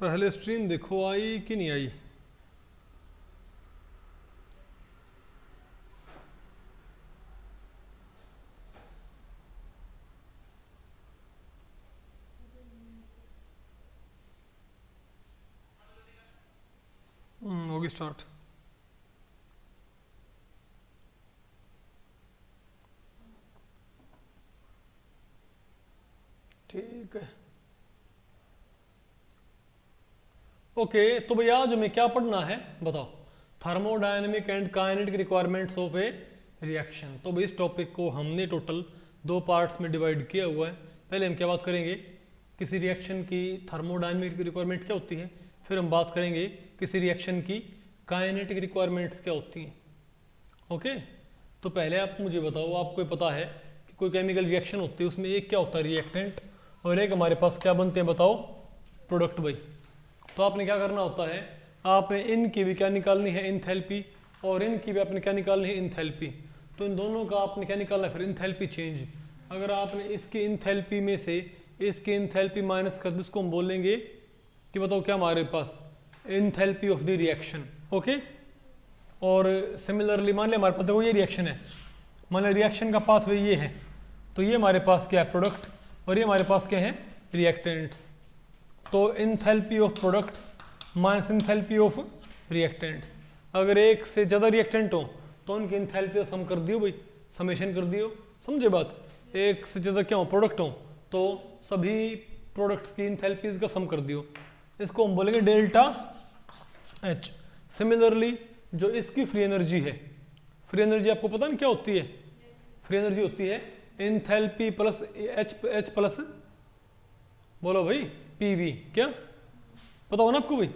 पहले स्ट्रीम देखो आई कि नहीं आई? हम्म, होगी स्टार्ट ठीक है ओके तो भैया आज हमें क्या पढ़ना है? बताओ। Thermodynamic and kinetic requirements of a reaction तो भाई इस टॉपिक को हमने टोटल दो पार्ट्स में डिवाइड किया हुआ है। पहले हम क्या बात करेंगे? किसी रिएक्शन की थर्मोडायनेमिक रिक्वायरमेंट क्या होती है? फिर हम बात करेंगे किसी रिएक्शन की काइनेटिक रिक्वायरमेंट्स क्या होती हैं। ओके तो पहले आप मुझे बताओ, आपको पता है कि कोई केमिकल रिएक्शन होती है, उसमें एक क्या होता है? रिएक्टेंट और एक हमारे पास क्या बनते हैं बताओ? प्रोडक्ट भाई। तो आपने क्या करना होता है? आपने इनकी भी क्या निकालनी है? इंथैल्पी और इनकी भी आपने क्या निकालनी है? इंथैल्पी तो इन दोनों का आपने क्या निकालना है? फिर इंथैल्पी चेंज अगर आपने इसकी इंथैल्पी में से इसकी इंथैल्पी माइनस कर दी उसको हम बोलेंगे कि बताओ क्या हमारे पास? Enthalpy of the reaction okay और सिमिलरली मान लिया हमारे पास, देखो ये रिएक्शन है। मान लिया रिएक्शन का पाथवे ये है। तो ये हमारे पास क्या है? प्रोडक्ट और ये हमारे पास क्या है? रिएक्टेंट्स तो enthalpy of products minus enthalpy of reactants अगर एक से ज़्यादा रिएक्टेंट हो तो उनकी इंथैल्पी सम कर दियो भाई समेशन कर दियो। समझे बात? एक से ज़्यादा क्या हो प्रोडक्ट हो तो सभी प्रोडक्ट्स की इंथैल्पीज का सम कर दियो। इसको हम बोलेंगे डेल्टा एच। सिमिलरली जो इसकी फ्री एनर्जी है फ्री एनर्जी आपको पता नहीं क्या होती है? फ्री एनर्जी होती है enthalpy plus H H plus बोलो भाई। पी वी क्या? पता हो ना आपको भाई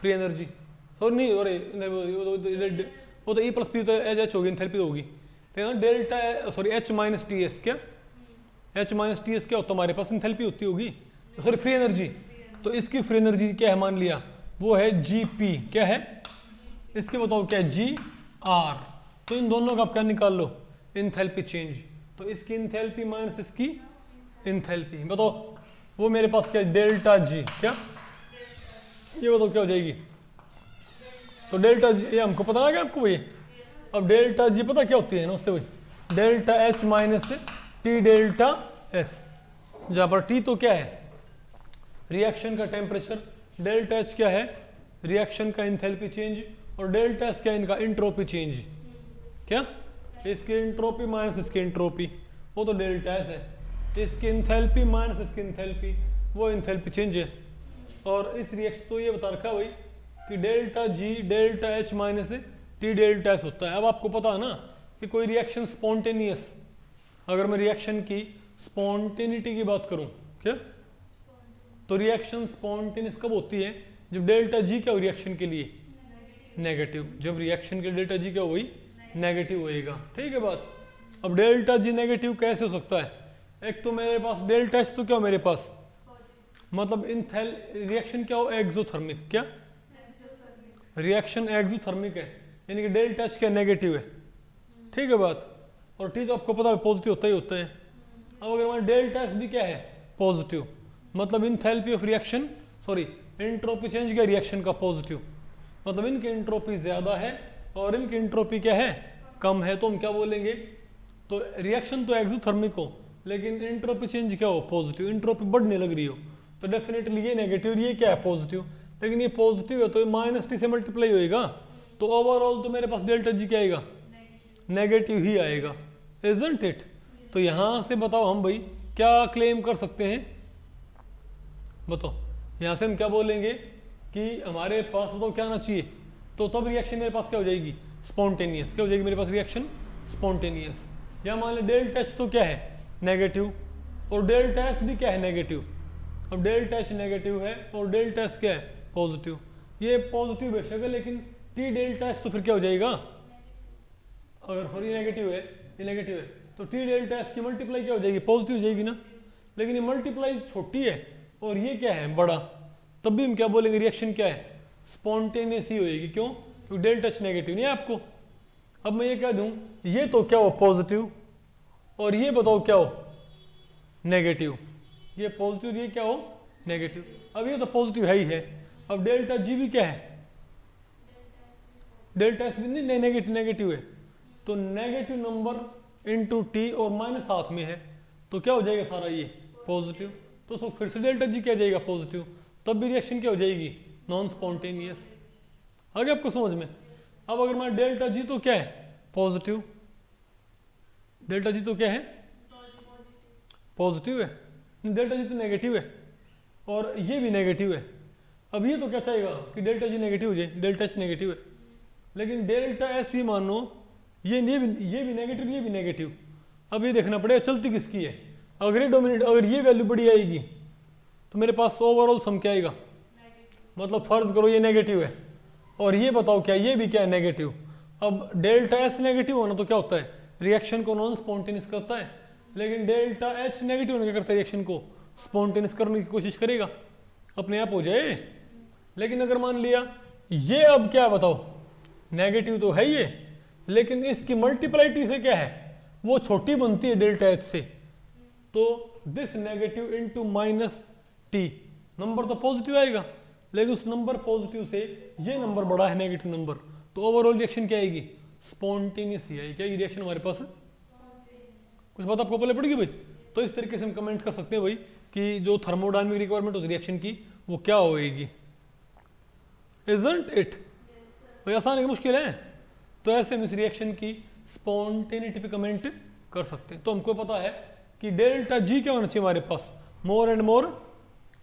फ्री एनर्जी सॉरी नहीं, अरे वो तो ई प्लस पी तो एच एच होगी इंथैल्पी तो होगी. लेकिन delta sorry H minus T S क्या? एच माइनस टी एस क्या होता है हमारे पास? इंथैल्पी होती होगी. सॉरी फ्री एनर्जी तो इसकी फ्री एनर्जी क्या है मान लिया? वो है जी पी क्या है? इसके बताओ क्या है? जी आर तो इन दोनों का आप क्या निकाल लो? इंथैल्पी चेंज तो इसकी इंथैल्पी माइनस इसकी इंथैल्पी बताओ वो मेरे पास क्या डेल्टा जी, क्या? ये बताओ क्या हो जाएगी? तो डेल्टा जी, ये हमको पता है आपको ये अब डेल्टा जी पता क्या होती है ना उससे वही delta H minus T delta S जहाँ पर टी तो क्या है? रिएक्शन का टेम्परेचर डेल्टा एच क्या है? रिएक्शन का इंथैल्पी चेंज और डेल्टा एस क्या इनका इंट्रोपी चेंज क्या? इसकी इंट्रोपी माइनस इसकी इंट्रोपी वो तो डेल्टा एस है। इसकी इंथैल्पी माइनस इसकी इंथैल्पी वो इंथैल्पी चेंज है। और इस रिएक्शन तो ये बता रखा है कि delta G delta H minus T delta S होता है। अब आपको पता है ना कि कोई रिएक्शन स्पॉन्टेनियस अगर मैं रिएक्शन की स्पॉन्टेनिटी की बात करूँ, क्या? तो रिएक्शन स्पॉन्टेनियस कब होती है? जब डेल्टा जी क्या हो रिएक्शन के लिए? नेगेटिव जब रिएक्शन के डेल्टा जी क्या हुई नेगेटिव होएगा। ठीक है बात? अब डेल्टा जी नेगेटिव कैसे हो सकता है? एक तो मेरे पास डेल्टा एच तो क्या हो मेरे पास? मतलब इन थैल रिएक्शन क्या हो? एक्सोथर्मिक क्या? रिएक्शन एक्सोथर्मिक है। यानी कि डेल्टा एच क्या नेगेटिव है? ठीक है बात? और टी तो आपको पता है पॉजिटिव होता ही होता है। अब अगर हमारा डेल्टा एस भी क्या है? पॉजिटिव मतलब enthalpy of reaction sorry entropy change क्या रिएक्शन का पॉजिटिव मतलब इनकी इंट्रोपी ज़्यादा है और इनकी इंट्रोपी क्या है? कम है। तो हम क्या बोलेंगे? तो रिएक्शन तो एक्सोथर्मिक हो। लेकिन इंट्रोपी चेंज क्या हो? पॉजिटिव इंट्रोपी बढ़ने लग रही हो। तो डेफिनेटली ये नेगेटिव ये क्या है? पॉजिटिव लेकिन ये पॉजिटिव है तो ये माइनस टी से मल्टीप्लाई होएगा। तो ओवरऑल तो मेरे पास डेल्टा जी क्या आएगा? नेगेटिव ही आएगा। इजंट इट तो यहाँ से बताओ हम भाई, क्या क्लेम कर सकते हैं? बताओ। यहाँ से हम क्या बोलेंगे कि हमारे पास बताओ क्या आना चाहिए? तो तब रिएक्शन मेरे पास क्या हो जाएगी? स्पॉन्टेनियस क्या हो जाएगी मेरे पास रिएक्शन स्पॉन्टेनियस या मान लें डेल्टा एच तो क्या है? नेगेटिव और डेल्टा एस भी क्या है नेगेटिव? अब डेल्टा एच नेगेटिव है और डेल्टा एस क्या है? पॉजिटिव। ये पॉजिटिव बेशक है, लेकिन टी डेल्टा एस तो फिर क्या हो जाएगा? अगर सॉरी, नेगेटिव है, ये नेगेटिव है तो टी डेल्टा एस की मल्टीप्लाई क्या हो जाएगी? पॉजिटिव हो जाएगी ना? लेकिन ये मल्टीप्लाई छोटी है और ये क्या है? बड़ा। तब भी हम क्या बोलेंगे? रिएक्शन क्या है? स्पॉन्टेनियस ही होएगी। क्यों? क्योंकि डेल्टा एच नेगेटिव नहीं है आपको। अब मैं ये कह दूँ, ये तो क्या हो पॉजिटिव। और ये बताओ क्या हो? नेगेटिव ये पॉजिटिव ये क्या हो? नेगेटिव अब ये तो पॉजिटिव है ही है। अब डेल्टा जी भी क्या है? डेल्टा एस भी नहीं नेगेटिव नेगेटिव है। तो नेगेटिव नंबर इनटू टी और माइनस साथ में है। तो क्या हो जाएगा सारा ये? पॉजिटिव तो सो फिर से डेल्टा जी क्या जाएगा पॉजिटिव तब भी रिएक्शन क्या हो जाएगी? नॉन स्पॉन्टेनियस आगे आपको समझ में? अब अगर मैं डेल्टा जी तो क्या है? पॉजिटिव डेल्टा जी तो क्या है? पॉजिटिव है। डेल्टा जी तो नेगेटिव है। और ये भी नेगेटिव है। अब ये तो क्या चाहेगा कि डेल्टा जी नेगेटिव हो जाए? डेल्टा एच नेगेटिव है। लेकिन डेल्टा एस ही मानो, ये ये भी ये भी नेगेटिव, ये भी नेगेटिव। अब ये देखना पड़ेगा, चलती किसकी है? अगर ये डोमिनेट अगर ये वैल्यू बड़ी आएगी तो मेरे पास ओवरऑल सम क्या आएगा? मतलब फ़र्ज़ करो ये नेगेटिव है। और ये बताओ क्या, ये भी क्या है नेगेटिव? अब डेल्टा एस नेगेटिव होना तो क्या होता है? रिएक्शन को नॉन स्पॉन्टेनियस करता है। लेकिन डेल्टा एच नेगेटिव होने क्या करता है रिएक्शन को। स्पॉन्टेनियस करने की कोशिश करेगा। अपने आप हो जाए। लेकिन अगर मान लिया, ये अब क्या बताओ? नेगेटिव तो है ये लेकिन इसकी मल्टीप्लाइटी से क्या है? वो छोटी बनती है डेल्टा एच से। तो this negative into minus T number तो पॉजिटिव आएगा, लेकिन उस नंबर पॉजिटिव से ये नंबर बड़ा है नेगेटिव नंबर तो ओवरऑल रिएक्शन क्या आएगी? स्पॉन्टेनियस ही आएगी क्या ये रिएक्शन हमारे पास? है कुछ बात आपको पहले पड़ेगी भाई? तो इस तरीके से हम कमेंट कर सकते हैं भाई कि जो थर्मोडाइनमिक रिक्वायरमेंट होती रिएक्शन की, वो क्या होएगी? इजंट इट भाई, आसान है मुश्किल है? तो ऐसे हम इस रिएक्शन की स्पॉन्टेनिटी पे कमेंट कर सकते हैं। तो हमको पता है कि डेल्टा जी क्या होना चाहिए हमारे पास? मोर एंड मोर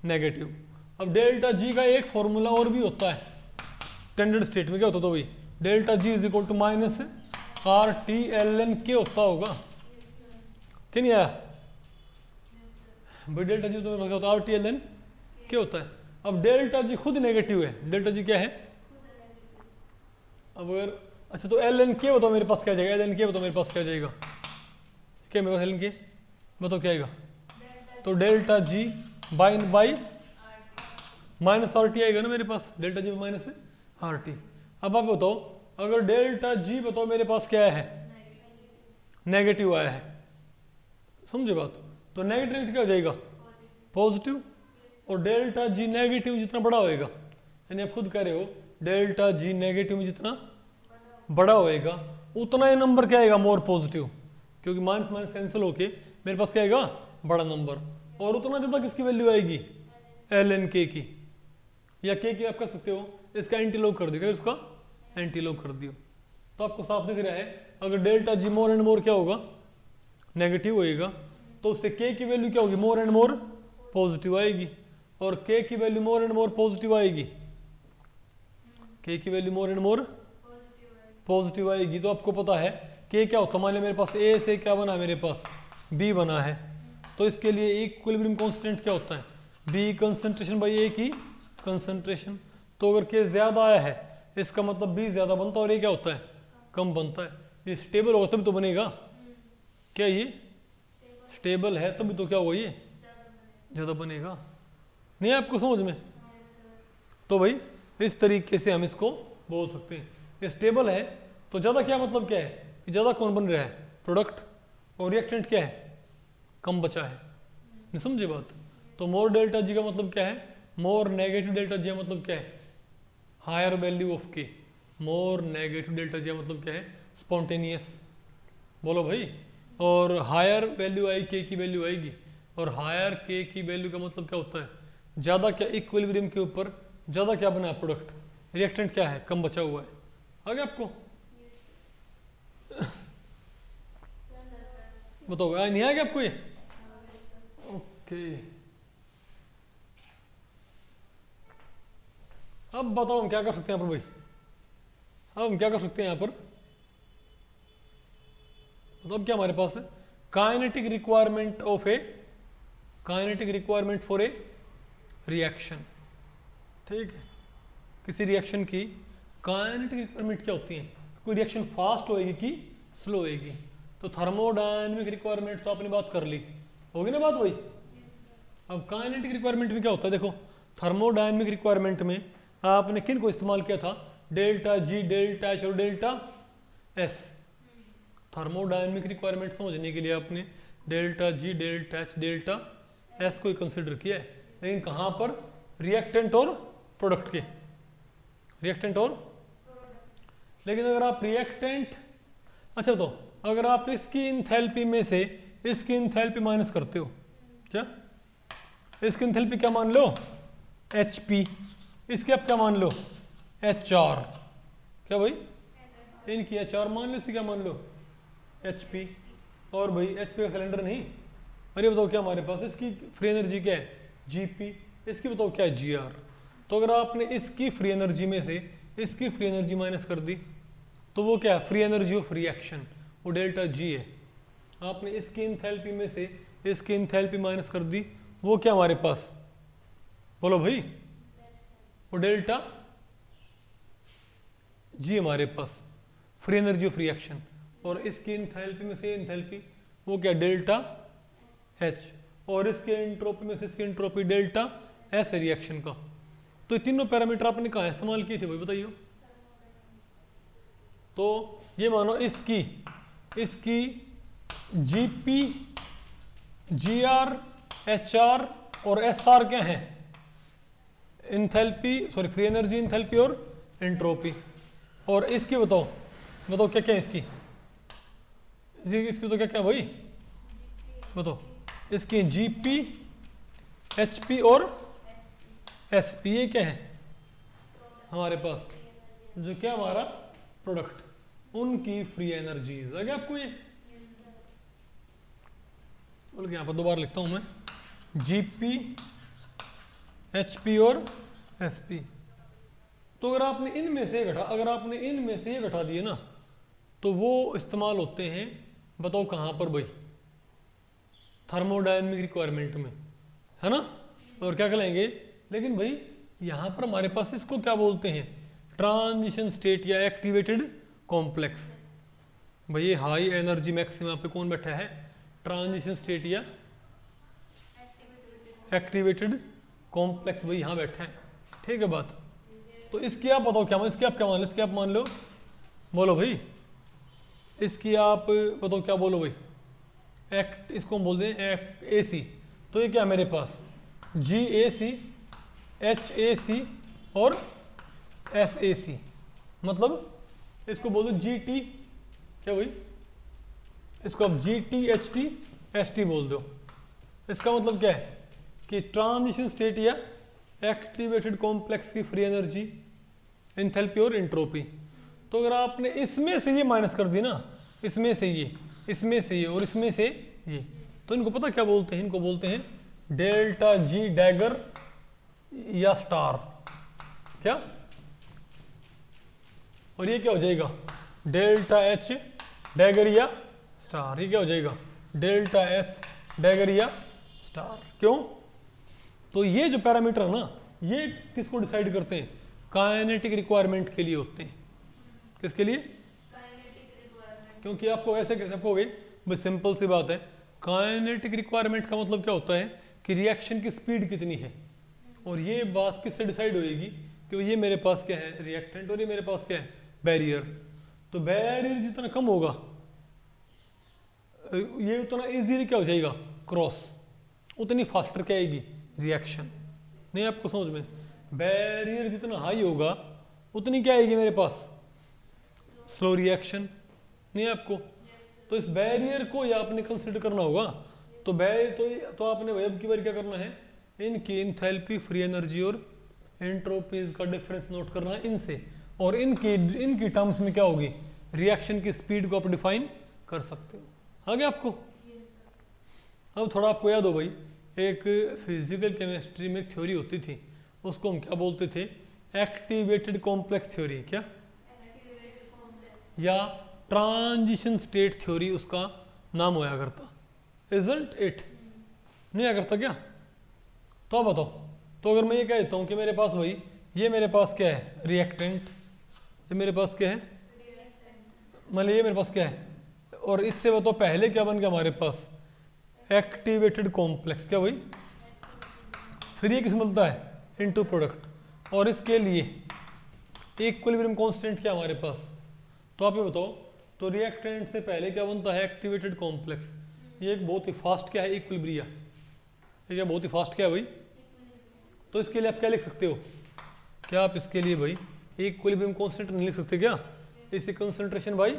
नेगेटिव अब डेल्टा जी का एक फॉर्मूला और भी होता है। स्टैंडर्ड स्टेट में क्या होता तो भाई? Delta G is equal to minus R T L N K होता होगा। क्या नहीं आया? भाई डेल्टा जी तो होता है आर टी एल एन क्या होता है। अब डेल्टा जी खुद नेगेटिव है। डेल्टा जी क्या है? अब अगर अच्छा तो एल एन के बताओ मेरे पास क्या जाएगा। एल एन के बताओ मेरे पास क्या जाएगा। क्या मेरे पास एल एन के बताओ क्या आएगा। तो delta G by by minus R T आएगा ना मेरे पास। Delta G minus R T अब आप बताओ, अगर डेल्टा जी बताओ मेरे पास क्या है? नेगेटिव आया है। समझे बात? तो नेगेटिव क्या हो जाएगा? पॉजिटिव और डेल्टा जी नेगेटिव जितना बड़ा होएगा, यानी आप खुद कह रहे हो, डेल्टा जी नेगेटिव जितना बड़ा होएगा, उतना ही नंबर क्या आएगा? मोर पॉजिटिव क्योंकि माइनस माइनस कैंसिल होके मेरे पास क्या आएगा? बड़ा नंबर और उतना ज़्यादा किसकी वैल्यू आएगी? एल एन के। की या के की आप कह सकते हो, इसका एंटी लॉग कर देगा, इसका एंटी लॉग कर दियो। तो आपको साफ़ दिख रहा है, अगर डेल्टा जी मोर एंड मोर क्या होगा? नेगेटिव होएगा। तो उससे के की वैल्यू क्या होगी? मोर एंड मोर पॉजिटिव आएगी। और के की value more and more positive आएगी? के की value more and more positive आएगी। तो आपको पता है के क्या होता मान लिया मेरे पास ए से क्या बना मेरे पास बी बना है। तो इसके लिए इक्विलिब्रियम कांस्टेंट क्या होता है? बी कंसंट्रेशन बाई ए की कंसंट्रेशन तो अगर के ज़्यादा आया है इसका मतलब बी ज़्यादा बनता है और ये क्या होता है? कम बनता है। ये स्टेबल होगा, तभी तो बनेगा। क्या ये? स्टेबल है, तभी तो क्या होगा ये? ज़्यादा बनेगा। नहीं, आपको समझ में? तो भाई, इस तरीके से हम इसको बोल सकते हैं। ये स्टेबल है तो ज़्यादा क्या मतलब क्या है? कि ज़्यादा कौन बन रहा है? प्रोडक्ट और रिएक्टेंट क्या है? कम बचा है। नहीं समझे बात? तो मोर डेल्टा जी का मतलब क्या है? मोर नेगेटिव डेल्टा जी का मतलब क्या है? हायर वैल्यू ऑफ़ के मोर नेगेटिव डेल्टा जी मतलब क्या है? स्पॉन्टेनियस बोलो भाई। और हायर वैल्यू आई के की वैल्यू आएगी। और हायर के की वैल्यू का मतलब क्या होता है? ज़्यादा क्या इक्विलिब्रियम के ऊपर ज़्यादा क्या बना प्रोडक्ट रिएक्टेंट क्या है? कम बचा हुआ है। आ गया आपको? बताओ आ, नहीं आएगा आपको ये? ओके अब बताओ हम क्या कर सकते हैं यहाँ पर भाई? अब हम क्या कर सकते हैं यहाँ पर? तो अब क्या हमारे पास है? Kinetic requirement of a kinetic requirement for a reaction ठीक है? किसी रिएक्शन की काइनेटिक रिक्वायरमेंट क्या होती है? कोई रिएक्शन फास्ट होएगी कि स्लो होएगी? तो थर्मोडायनेमिक रिक्वायरमेंट तो आपने बात कर ली। होगी ना बात वही अब काइनेटिक रिक्वायरमेंट में क्या होता है? देखो थर्मोडायनेमिक रिक्वायरमेंट में आपने किन को इस्तेमाल किया था? डेल्टा जी, डेल्टा एच और डेल्टा एस। थर्मोडायनेमिक रिक्वायरमेंट समझने के लिए आपने delta G, delta H, delta S को कंसिडर किया है। लेकिन कहाँ पर? रिएक्टेंट और प्रोडक्ट के। रिएक्टेंट और लेकिन अगर आप रिएक्टेंट अच्छा तो अगर आप इसकी इंथैल्पी में से इसकी इंथैल्पी माइनस करते हो, क्या? इसकी इंथैल्पी क्या मान लो? एच पी इसकी आप क्या मान लो? एच आर क्या भाई? इनकी एच आर मान लो इसकी क्या मान लो? एच पी और भाई एच पी का सिलेंडर नहीं? अरे बताओ क्या हमारे पास? इसकी फ्री एनर्जी क्या है? जी पी इसकी बताओ क्या है? जी आर तो अगर आपने इसकी फ्री एनर्जी में से इसकी फ्री एनर्जी माइनस कर दी तो वो क्या है? फ्री एनर्जी ऑफ़ रिएक्शन वो डेल्टा जी है। आपने इसकी इंथैल्पी में से इसकी इंथैल्पी माइनस कर दी, वो क्या हमारे पास? बोलो भाई। वो डेल्टा जी हमारे पास फ्री एनर्जी ऑफ़ रिएक्शन और इसकी इंथैल्पी में से इंथैल्पी वो क्या डेल्टा एच और इसके इंट्रोपी में से इसकी इंट्रोपी डेल्टा एस है रिएक्शन का। तो तीनों पैरामीटर आपने कहा इस्तेमाल किए थे वही बताइए। तो ये मानो इसकी इसकी GP G R H R और एस आर क्या है? Enthalpy sorry free energy enthalpy और एंट्रोपी और इसकी बताओ बताओ क्या क्या है इसकी? इसकी इसकी तो क्या क्या भाई बताओ, इसकी जीपी एचपी और एसपी ये क्या है? हमारे पास जो क्या हमारा प्रोडक्ट उनकी फ्री एनर्जीज आ गया आपको ये? बोल के यहाँ पर दोबारा लिखता हूँ मैं. जीपी एचपी और एसपी तो अगर आपने इनमें से घटा, अगर आपने इनमें से घटा दिए ना तो वो इस्तेमाल होते हैं, बताओ कहाँ पर भाई? थर्मोडाइनमिक रिक्वायरमेंट में, है ना? और क्या कहलाएँगे? लेकिन भाई, यहाँ पर हमारे पास इसको क्या बोलते हैं? ट्रांजिशन स्टेट या एक्टिवेटेड कॉम्प्लेक्स भाई हाई एनर्जी मैक्सिमम पे कौन बैठा है? ट्रांजिशन स्टेट या एक्टिवेटेड कॉम्प्लेक्स भाई, यहाँ बैठा है। ठीक है बात। तो इसकी आप बताओ क्या मान, इसकी आप क्या मान लो, इसकी आप मान लो। बोलो भाई। इसकी आप बताओ क्या बोलो भाई। एक्ट इसको हम बोलते हैं एक्ट ए सी तो ये क्या मेरे पास? जी ए सी एच ए सी और एस ए सी मतलब इसको बोल दो जी टी क्या भाई? इसको आप G T H T S T बोल दो। इसका मतलब क्या है? कि ट्रांजिशन स्टेट या एक्टिवेटेड कॉम्प्लेक्स की फ्री एनर्जी इंथेल्पी और इंट्रोपी तो अगर आपने इसमें से ये माइनस कर दी ना, इसमें से ये, इसमें से ये और इसमें से ये तो इनको पता क्या बोलते हैं? इनको बोलते हैं डेल्टा जी डैगर या स्टार। क्या? और ये क्या हो जाएगा? डेल्टा एच डैगर या स्टार। ये क्या हो जाएगा? डेल्टा एस डैगर या स्टार। क्यों? तो ये जो पैरामीटर है ना, ये किसको डिसाइड करते हैं? काइनेटिक रिक्वायरमेंट के लिए होते हैं। किसके लिए? क्योंकि आपको ऐसे कैसे कहोगे बस सिंपल सी बात है। काइनेटिक रिक्वायरमेंट का मतलब क्या होता है? कि रिएक्शन की स्पीड कितनी है। और ये बात किससे डिसाइड होएगी? कि ये मेरे पास क्या है? रिएक्टेंट और ये मेरे पास क्या है? बैरियर तो बैरियर जितना कम होगा, ये उतना इजीली क्या हो जाएगा? क्रॉस उतनी फास्टर क्या आएगी? रिएक्शन नहीं आपको समझ में? बैरियर जितना हाई होगा उतनी क्या आएगी मेरे पास? स्लो रिएक्शन नहीं आपको? तो इस बैरियर को या आपने कंसिडर करना होगा। तो बै तो तो आपने वेब की बार क्या करना है? इनकी इंथैल्पी फ्री एनर्जी और एंट्रोपीज का डिफरेंस नोट करना है इनसे। और इनकी इनकी टर्म्स में क्या होगी? रिएक्शन की स्पीड को आप डिफाइन कर सकते हो। आगे आपको? अब थोड़ा आपको याद हो भाई। एक फ़िज़िकल केमिस्ट्री में थ्योरी होती थी उसको हम क्या बोलते थे? एक्टिवेटेड कॉम्प्लेक्स थ्योरी क्या? या ट्रांजिशन स्टेट थ्योरी उसका नाम होया करता। इजंट इट नहीं आया करता क्या? तो अब बताओ। तो अगर मैं ये कह देता हूँ कि मेरे पास भाई ये मेरे पास क्या है? रिएक्टेंट ये मेरे पास क्या है? मान ये मेरे पास क्या है? और इससे बताओ पहले क्या बन गया हमारे पास? Activated complex. क्या भाई फिर ये किस मिलता है? इनटू प्रोडक्ट और इसके लिए इक्विलिब्रियम कांस्टेंट क्या हमारे पास? तो आप ये बताओ तो रिएक्टेंट से पहले क्या बनता है? एक्टिवेटेड कॉम्प्लेक्स ये एक बहुत ही फास्ट क्या है? इक्विलिब्रिया ये क्या बहुत ही फास्ट क्या है भाई तो इसके लिए आप क्या लिख सकते हो? क्या आप इसके लिए भाई इक्विलिब्रियम कांस्टेंट नहीं लिख सकते क्या? इसी कंसंट्रेशन भाई,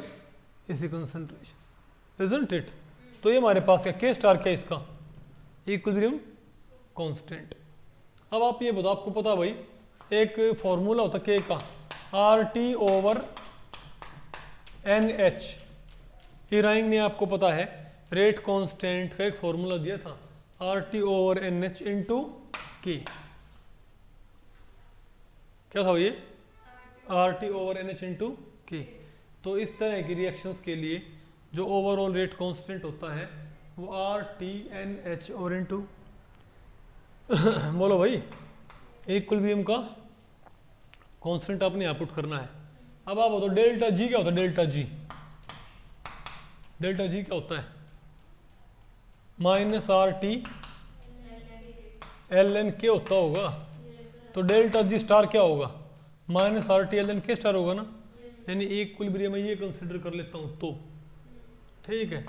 इसी कंसंट्रेशन इजंट इट तो ये हमारे पास क्या? के स्टार क्या इसका? इक्विलिब्रियम कांस्टेंट अब आप ये बताओ, आपको पता भाई, एक फॉर्मूला होता के। का R T over N H Eyring ने आपको पता है रेट कांस्टेंट का एक फॉर्मूला दिया था। R T over N H into K क्या था ये? R T over N H into K तो इस तरह की रिएक्शंस के लिए जो ओवरऑल रेट कांस्टेंट होता है, वो आर टी एन एच और इन टू बोलो भाई, एक कुलबीएम का कांस्टेंट आपने यहाँ पुट करना है। अब आप बताओ डेल्टा जी क्या होता है? डेल्टा जी डेल्टा जी क्या होता है? Minus R T L N K होता होगा। तो डेल्टा जी स्टार क्या होगा? Minus R T L N K star होगा ना? यानी एक कुलब्रियम में ये कंसिडर कर लेता हूँ तो। ठीक है।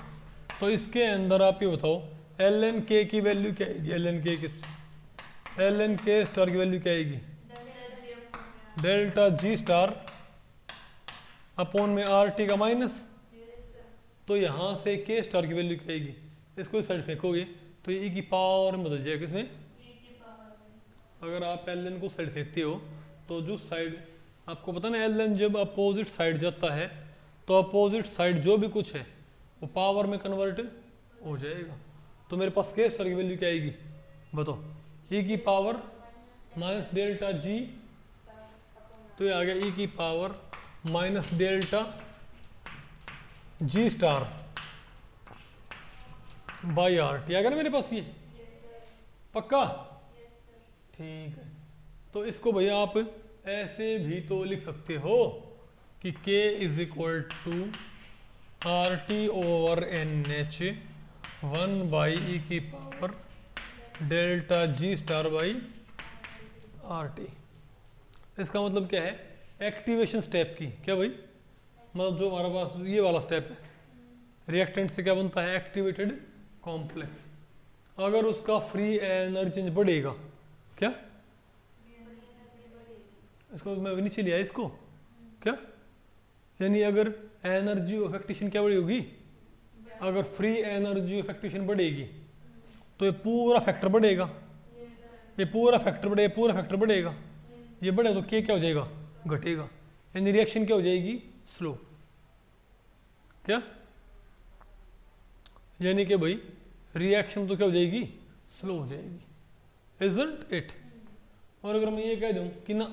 तो इसके अंदर आप ये बताओ एल एन के की वैल्यू क्या आएगी? L N K L N K star की वैल्यू क्या आएगी? डेल्टा जी स्टार अपॉन में आर टी का माइनस तो यहाँ से के स्टार की वैल्यू क्या आएगी? इसको साइड फेंकोगे तो ये e की पावर बदल जाएगा किसमें? अगर आप एल एन को साइड फेंकते हो तो जो साइड आपको पता ना एल एन जब अपोजिट साइड जाता है तो अपोजिट साइड जो भी कुछ है वो पावर में कन्वर्ट हो जाएगा। तो मेरे पास के स्टार की वैल्यू क्या आएगी? बताओ। ई e की पावर माइनस डेल्टा जी तो ये आ गया ई e की power minus delta G star by R T आ गया ना मेरे पास ये? पक्का? ठीक है। तो इसको भैया आप ऐसे भी तो लिख सकते हो कि k is equal to R T over N H one by E की power, delta G star by R T. इसका मतलब क्या है? एक्टिवेशन स्टेप की। क्या भाई? मतलब जो हमारे पास ये वाला स्टेप है रिएक्टेंट से क्या बनता है? एक्टिवेटेड कॉम्प्लेक्स अगर उसका फ्री एनर्जी बढ़ेगा, क्या? इसको मैं नीचे लिया इसको, क्या? यानी अगर एनर्जी ऑफ़ एक्टिशन क्या बड़ी होगी? अगर फ्री एनर्जी ऑफ़ एक्टिशन बढ़ेगी तो ये पूरा फैक्टर बढ़ेगा। ये पूरा फैक्टर बढ़ेगा पूरा फैक्टर बढ़ेगा। ये बढ़े तो के क्या हो जाएगा? घटेगा। यानी रिएक्शन क्या हो जाएगी? स्लो क्या यानी कि भाई रिएक्शन तो क्या हो जाएगी? स्लो हो जाएगी। रिज़ल्ट इट और अगर मैं ये कह दूँ कि ना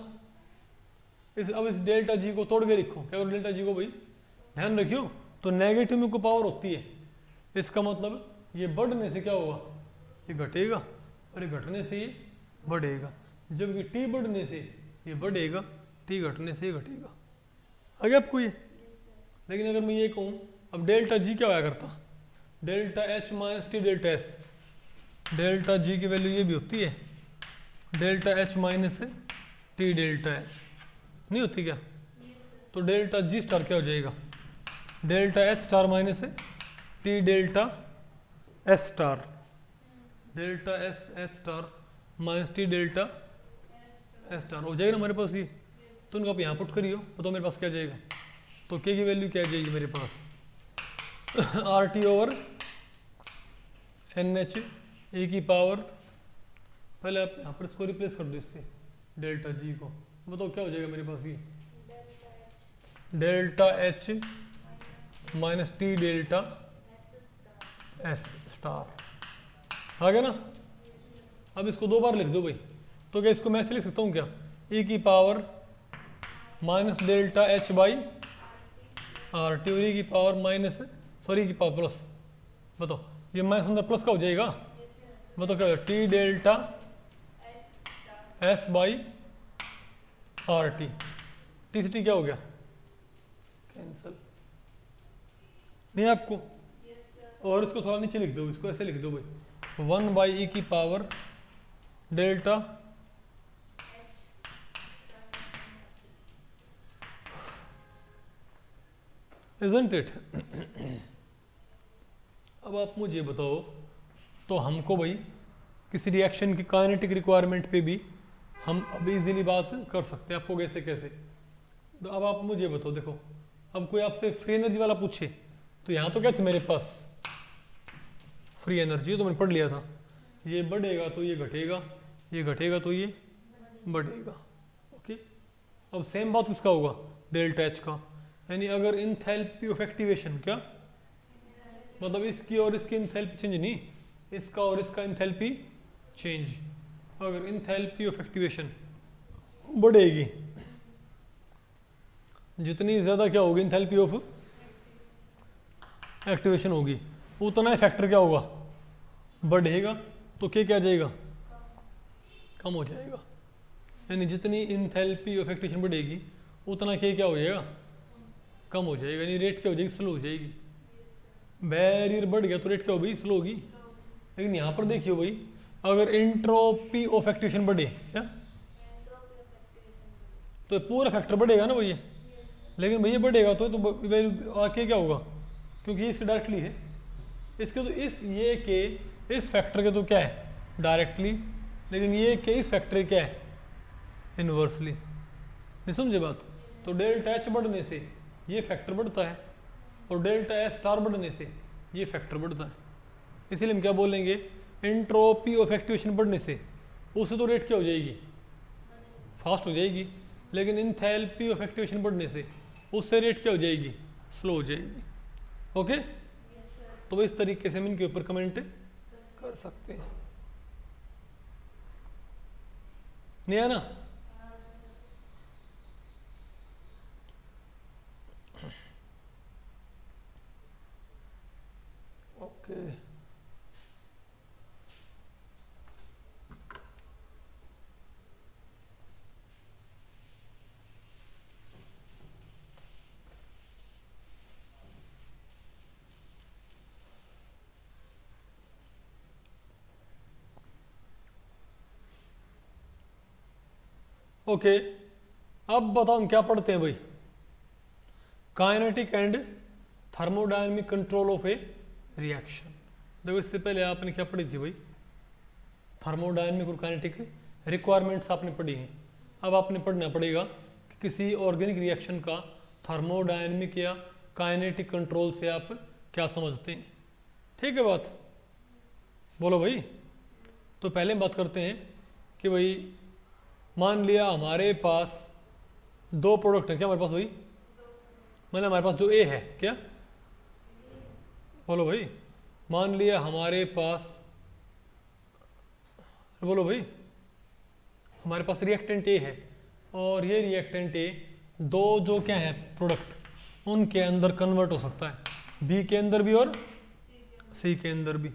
इस अब इस डेल्टा जी को तोड़ के लिखो क्या डेल्टा जी को भाई ध्यान रखियो तो नेगेटिव में को पावर होती है। इसका मतलब ये बढ़ने से क्या होगा? ये घटेगा, और ये घटने से ये बढ़ेगा। जबकि टी बढ़ने से ये बढ़ेगा टी घटने से ये घटेगा। आगे आपको ये, लेकिन अगर मैं ये कहूँ, अब डेल्टा जी क्या होया करता? Delta H minus T delta S delta G की वैल्यू ये भी होती है। Delta H minus T delta S नहीं होती क्या? तो डेल्टा जी स्टार क्या हो जाएगा? डेल्टा एच स्टार माइनस है T delta S star. Delta S, H star minus T delta S star. हो जाएगा ना हमारे पास ये? तो उनको आप यहाँ पुट करियो तो मेरे पास क्या जाएगा? तो के की वैल्यू क्या जाएगी मेरे पास? R T over N H A की पावर पहले आप यहाँ पर इसको रिप्लेस कर दो इससे, डेल्टा जी को। बताओ क्या हो जाएगा मेरे पास ये? Delta H minus T delta S star. आ गया ना? अब इसको दो बार लिख दो भाई। तो क्या इसको मैं ऐसे लिख सकता हूँ क्या? e की power minus delta H by R T और ई की पावर माइनस, सॉरी की पावर प्लस। बताओ, ये माइनस अंदर प्लस का हो जाएगा? बताओ क्या T delta S by R T. T C T क्या हो गया? कैंसल। नहीं आपको। yes, और इसको थोड़ा नीचे लिख दो इसको ऐसे लिख दो भाई। वन बाई ई की पावर डेल्टा इजंट इट। अब आप मुझे बताओ तो हमको भाई किसी रिएक्शन की काइनेटिक रिक्वायरमेंट पे भी हम अब इजीली बात कर सकते हैं आपको कैसे कैसे तो अब आप मुझे बताओ देखो अब कोई आपसे फ्री एनर्जी वाला पूछे तो यहाँ तो क्या थे मेरे पास? फ्री एनर्जी तो मैंने पढ़ लिया था। ये बढ़ेगा तो ये घटेगा ये घटेगा तो ये बढ़ेगा। ओके अब सेम बात किसका होगा डेल्टा एच का। यानी अगर इंथैल्पी ऑफ़ एक्टिवेशन क्या? मतलब इसकी और इसकी इंथैल्पी चेंज नहीं, इसका और इसका इंथैल्पी चेंज अगर इंथैल्पी ऑफ़ एक्टिवेशन बढ़ेगी, जितनी ज़्यादा क्या होगी इंथैल्पी ऑफ़ एक्टिवेशन होगी। उतना ही फैक्टर क्या होगा? बढ़ेगा तो क्या क्या जाएगा? कम हो जाएगा। यानी जितनी इंथैल्पी ऑफ़ एक्टिवेशन बढ़ेगी उतना क्या क्या हो जाएगा? कम हो जाएगा। यानी रेट क्या हो जाएगी? स्लो हो जाएगी। बैरियर बढ़ गया तो रेट क्या हो गई स्लो होगी। लेकिन यहाँ पर देखियो भाई अगर इंट्रोपी ऑफ़ एक्टिवेशन बढ़े क्या? तो पूरा फैक्टर बढ़ेगा ना भैया लेकिन भैया बढ़ेगा तो, तो आके क्या होगा? क्योंकि इसके डायरेक्टली है। इसके तो इस ये के, इस फैक्टर के तो क्या है? डायरेक्टली लेकिन ये के इस फैक्टर क्या है? इनवर्सली नहीं समझे बात? तो डेल्टा एच बढ़ने से ये फैक्टर बढ़ता है और डेल्टा एस स्टार बढ़ने से ये फैक्टर बढ़ता है। इसीलिए हम क्या बोलेंगे? इंट्रोपी ऑफ़ एक्टिवेशन बढ़ने से उससे तो रेट क्या हो जाएगी? फास्ट हो जाएगी। लेकिन इंथैल्पी ऑफ़ एक्टिवेशन बढ़ने से उससे रेट क्या हो जाएगी? स्लो हो जाएगी। ओके तो इस तरीके से हम इनके ऊपर कमेंट कर सकते हैं। नहीं है ना? ओके ओके, अब बताओ हम क्या पढ़ते हैं भाई? Kinetic and thermodynamic control of a reaction देखो, इससे पहले आपने क्या पढ़ी थी भाई? थर्मोडायनेमिक और काइनेटिक रिक्वायरमेंट्स आपने पढ़ी हैं। अब आपने पढ़ना पड़ेगा कि किसी ऑर्गेनिक रिएक्शन का थर्मोडायनेमिक या काइनेटिक कंट्रोल से आप क्या समझते हैं। ठीक है बात? बोलो भाई। तो पहले बात करते हैं कि भाई मान लिया हमारे पास दो प्रोडक्ट हैं। क्या हमारे पास भाई मतलब हमारे पास जो ए है, क्या? बोलो भाई। मान लिया हमारे पास, बोलो भाई। हमारे पास रिएक्टेंट ए है और ये रिएक्टेंट ए दो जो क्या है प्रोडक्ट उनके अंदर कन्वर्ट हो सकता है। बी के अंदर भी और सी के अंदर भी।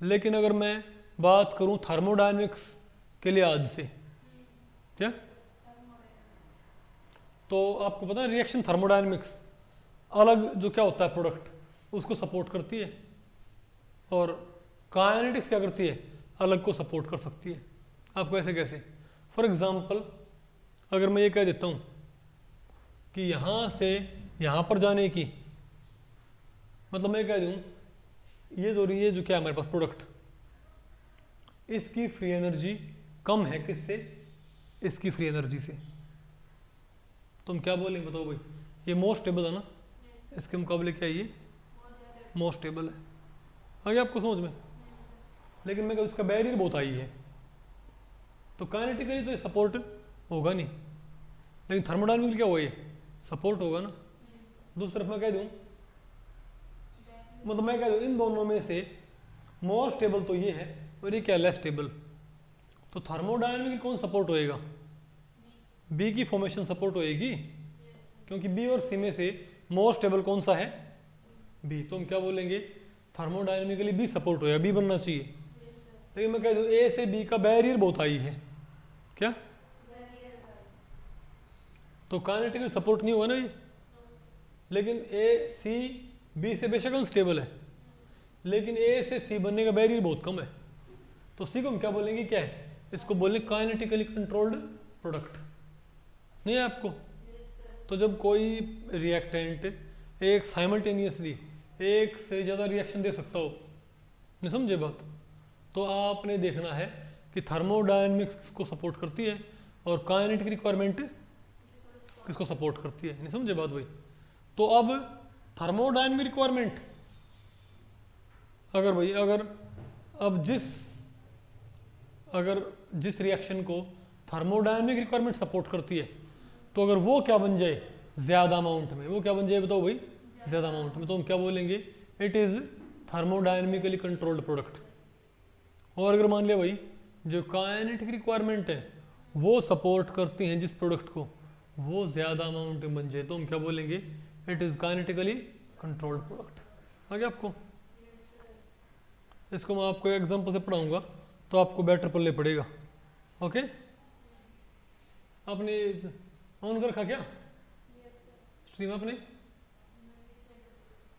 लेकिन अगर मैं बात करूँ थर्मोडायनेमिक्स के लिए आज से क्या तो आपको पता है रिएक्शन थर्मोडायनेमिक्स अलग जो क्या होता है प्रोडक्ट उसको सपोर्ट करती है और काइनेटिक्स क्या करती है? अलग को सपोर्ट कर सकती है। आपको ऐसे कैसे? फॉर एग्ज़ाम्पल अगर मैं ये कह देता हूँ कि यहाँ से यहाँ पर जाने की मतलब मैं कह दूँ, ये जो ये जो क्या है हमारे पास प्रोडक्ट इसकी फ्री एनर्जी कम है किससे? इसकी फ्री एनर्जी से। तुम क्या बोलेंगे बताओ भाई। ये मोस्ट स्टेबल है ना? इसके मुकाबले क्या ये? मोस्ट स्टेबल है। आगे आपको समझ में? लेकिन मैं उसका बैरियर बहुत आई है। तो काइनेटिकली तो ये सपोर्ट होगा नहीं। लेकिन थर्मोडाइनमिकली क्या हुआ ये? सपोर्ट होगा ना? दूसरी तरफ़ मैं कह दूँ मतलब मैं कह दूँ, इन दोनों में से मोर स्टेबल तो ये है और ये क्या लेस स्टेबल तो थर्मोडाइनमिक कौन सपोर्ट होएगा? बी की फॉर्मेशन सपोर्ट होएगी? क्योंकि बी और सी में से मोर स्टेबल कौन सा है? बी तो हम क्या बोलेंगे? थर्मोडाइनमिकली बी सपोर्ट होएगा बी बनना चाहिए। लेकिन मैं कह दूँ ए से बी का बैरियर बहुत हाई है। क्या? तो काइनेटिकली सपोर्ट नहीं हुआ ना ये? लेकिन ए सी बी से बेशक अनस्टेबल है। लेकिन ए से सी बनने का बैरियर बहुत कम है। तो सी को हम क्या बोलेंगे? क्या है? इसको बोले काइनेटिकली कंट्रोल्ड प्रोडक्ट नहीं है आपको? तो जब कोई रिएक्टेंट एक साइमल्टेनियसली एक से ज़्यादा रिएक्शन दे सकता हो, नहीं समझे बात? तो आपने देखना है कि थर्मोडायनमिक्स को सपोर्ट करती है और काइनेटिक रिक्वायरमेंट किसको सपोर्ट करती है? नहीं समझे बात भाई? तो अब थर्मोडायनमिक रिक्वायरमेंट अगर भाई, अगर, अब जिस, अगर जिस रिएक्शन को थर्मोडायनमिक रिक्वायरमेंट सपोर्ट करती है तो अगर वो क्या बन जाए ज़्यादा अमाउंट में, वो क्या बन जाए बताओ भाई, ज़्यादा अमाउंट में तो हम क्या बोलेंगे? It is thermodynamically controlled product और अगर मान लिया भाई, जो काइनेटिक रिक्वायरमेंट है, वो सपोर्ट करती हैं जिस प्रोडक्ट को, वो ज़्यादा अमाउंट में बन जाए तो हम क्या बोलेंगे? It is kinetically controlled product आगे आपको। इसको मैं आपको एग्ज़ाम्पल से पढ़ाऊँगा तो आपको बेटर पल्ले पड़ेगा। ओके? आपने ऑन कर रखा क्या? स्ट्रीम आपने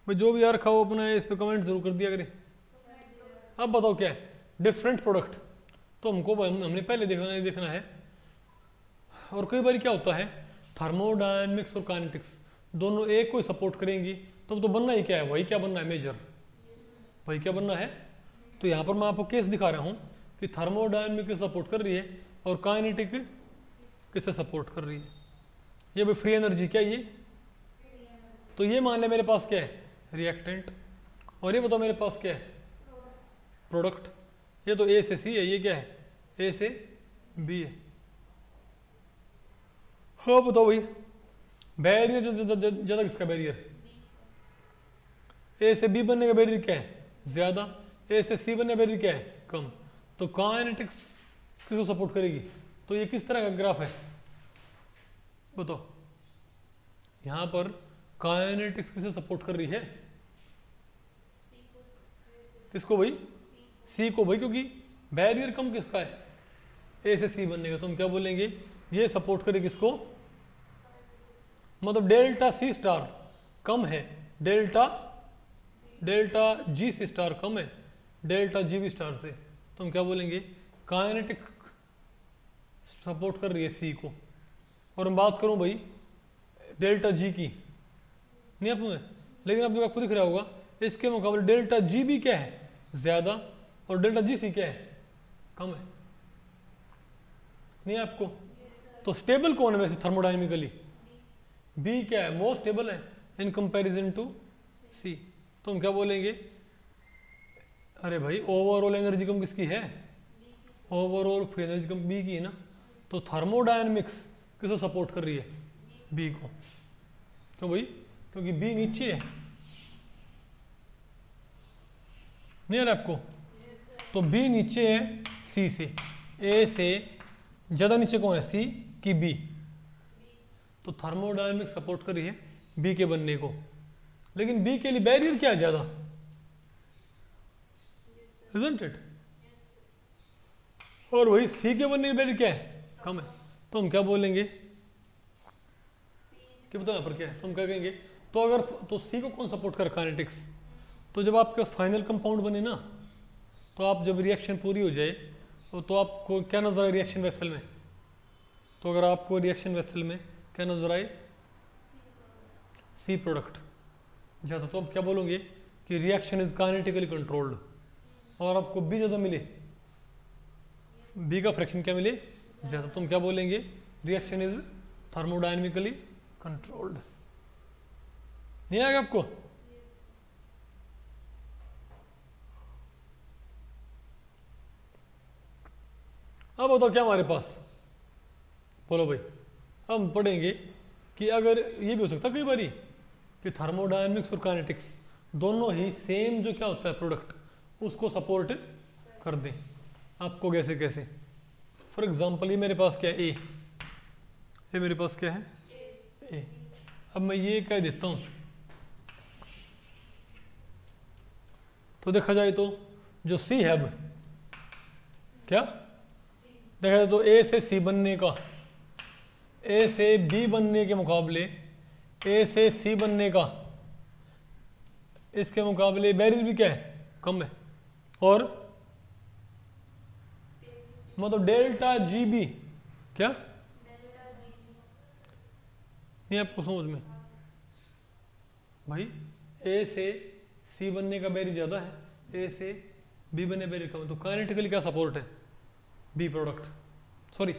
भाई, जो भी यार रखा हो अपना, इस पर कमेंट ज़रूर कर दिया करें। अब बताओ क्या है? डिफरेंट प्रोडक्ट तो हमको हमने पहले देखना देखना है। और कई बार क्या होता है? थर्मोडायनमिक्स और काइनेटिक्स दोनों एक को सपोर्ट करेंगी। तो तो बनना ही क्या है? वही क्या बनना है? मेजर वही क्या बनना है? तो यहाँ पर मैं आपको केस दिखा रहा हूँ। कि थर्मोडायनमिक सपोर्ट कर रही है और काइनेटिक किसे सपोर्ट कर रही है? ये भाई फ्री एनर्जी क्या ये? तो ये मान लिया मेरे पास क्या है? रिएक्टेंट और ये बताओ मेरे पास क्या है? प्रोडक्ट ये तो ए से सी है, ये क्या है? ए से बी है। हाँ बताओ भाई बैरियर ज़्यादा किसका बैरियर ए से बी बनने का बैरियर क्या है? ज़्यादा। ए से सी बनने का बैरियर क्या है? कम। तो काइनेटिक्स किसको सपोर्ट करेगी? तो ये किस तरह का ग्राफ है? बताओ। यहाँ पर काइनेटिक्स किसे सपोर्ट कर रही है? किसको भाई? सी को भाई, क्योंकि बैरियर कम किसका है? ए से सी बनने का तो हम क्या बोलेंगे? ये सपोर्ट करे किसको? मतलब डेल्टा सी स्टार कम है। Delta delta G C star कम है। डेल्टा जी बी स्टार से। तो हम क्या बोलेंगे? काइनेटिक सपोर्ट कर रही है सी को। और हम बात करूँ भाई डेल्टा जी की। नहीं आप लेकिन आपको आपको दिख रहा होगा, इसके मुकाबले डेल्टा जी भी क्या है? ज़्यादा, और डेल्टा जी सी क्या है? कम है। नहीं आपको? तो स्टेबल कौन है वैसे थर्मोडाइनमिकली बी क्या है? मोस्ट स्टेबल है इन कंपैरिजन टू सी तो हम क्या बोलेंगे? अरे भाई ओवरऑल एनर्जी कम किसकी है? ओवरऑल फ्री एनर्जी कम बी की है ना? तो थर्मोडायनमिक्स किसको सपोर्ट कर रही है? बी को। क्यों भाई, क्योंकि बी नीचे है। नहीं आपको? तो बी नीचे है सी से। ए से ज़्यादा नीचे कौन है? सी की बी तो थर्मोडायनमिक सपोर्ट कर रही है बी के बनने को। लेकिन बी के लिए बैरियर क्या है ज़्यादा? Isn't it? और वही सी के की वैल्यू क्या है? कम है। तो हम क्या बोलेंगे? कि बताओ यहाँ पर क्या है? तो हम क्या कहेंगे? तो अगर तो सी को कौन सपोर्ट कर काइनेटिक्स तो जब आपके पास फाइनल कंपाउंड बने ना तो आप जब रिएक्शन पूरी हो जाए तो, तो आपको क्या नज़र आए रिएक्शन वेसल में? तो अगर आपको रिएक्शन वेसल में क्या नज़र आए? सी प्रोडक्ट ज़्यादा तो आप क्या बोलोगे? कि रिएक्शन इज़ काइनेटिकली कंट्रोल्ड और आपको बी ज़्यादा मिले। बी का फ्रैक्शन क्या मिले? ज़्यादा। तुम क्या बोलेंगे? रिएक्शन इज़ थर्मोडाइनमिकली कंट्रोल्ड नहीं आएगा आपको? अब बताओ क्या हमारे पास? बोलो भाई। हम पढ़ेंगे कि अगर ये भी हो सकता कई बारी कि थर्मोडायनेमिक्स और काइनेटिक्स दोनों ही सेम जो क्या होता है प्रोडक्ट उसको सपोर्ट कर दें। आपको कैसे कैसे? फॉर एग्ज़ाम्पल ये मेरे पास क्या है? ए मेरे पास क्या है? ए अब मैं ये कह देता हूँ। तो देखा जाए तो जो सी है अब, क्या? देखा जाए तो ए से सी बनने का ए से बी बनने के मुकाबले ए से सी बनने का, इसके मुकाबले बैरियर भी क्या है? कम है। और मतलब डेल्टा जी बी क्या? नहीं, आपको समझ में। भाई ए से सी बनने का बेरी ज़्यादा है। ए से बी बनने बेरी कम तो काइनेटिकली क्या सपोर्ट है? B product sorry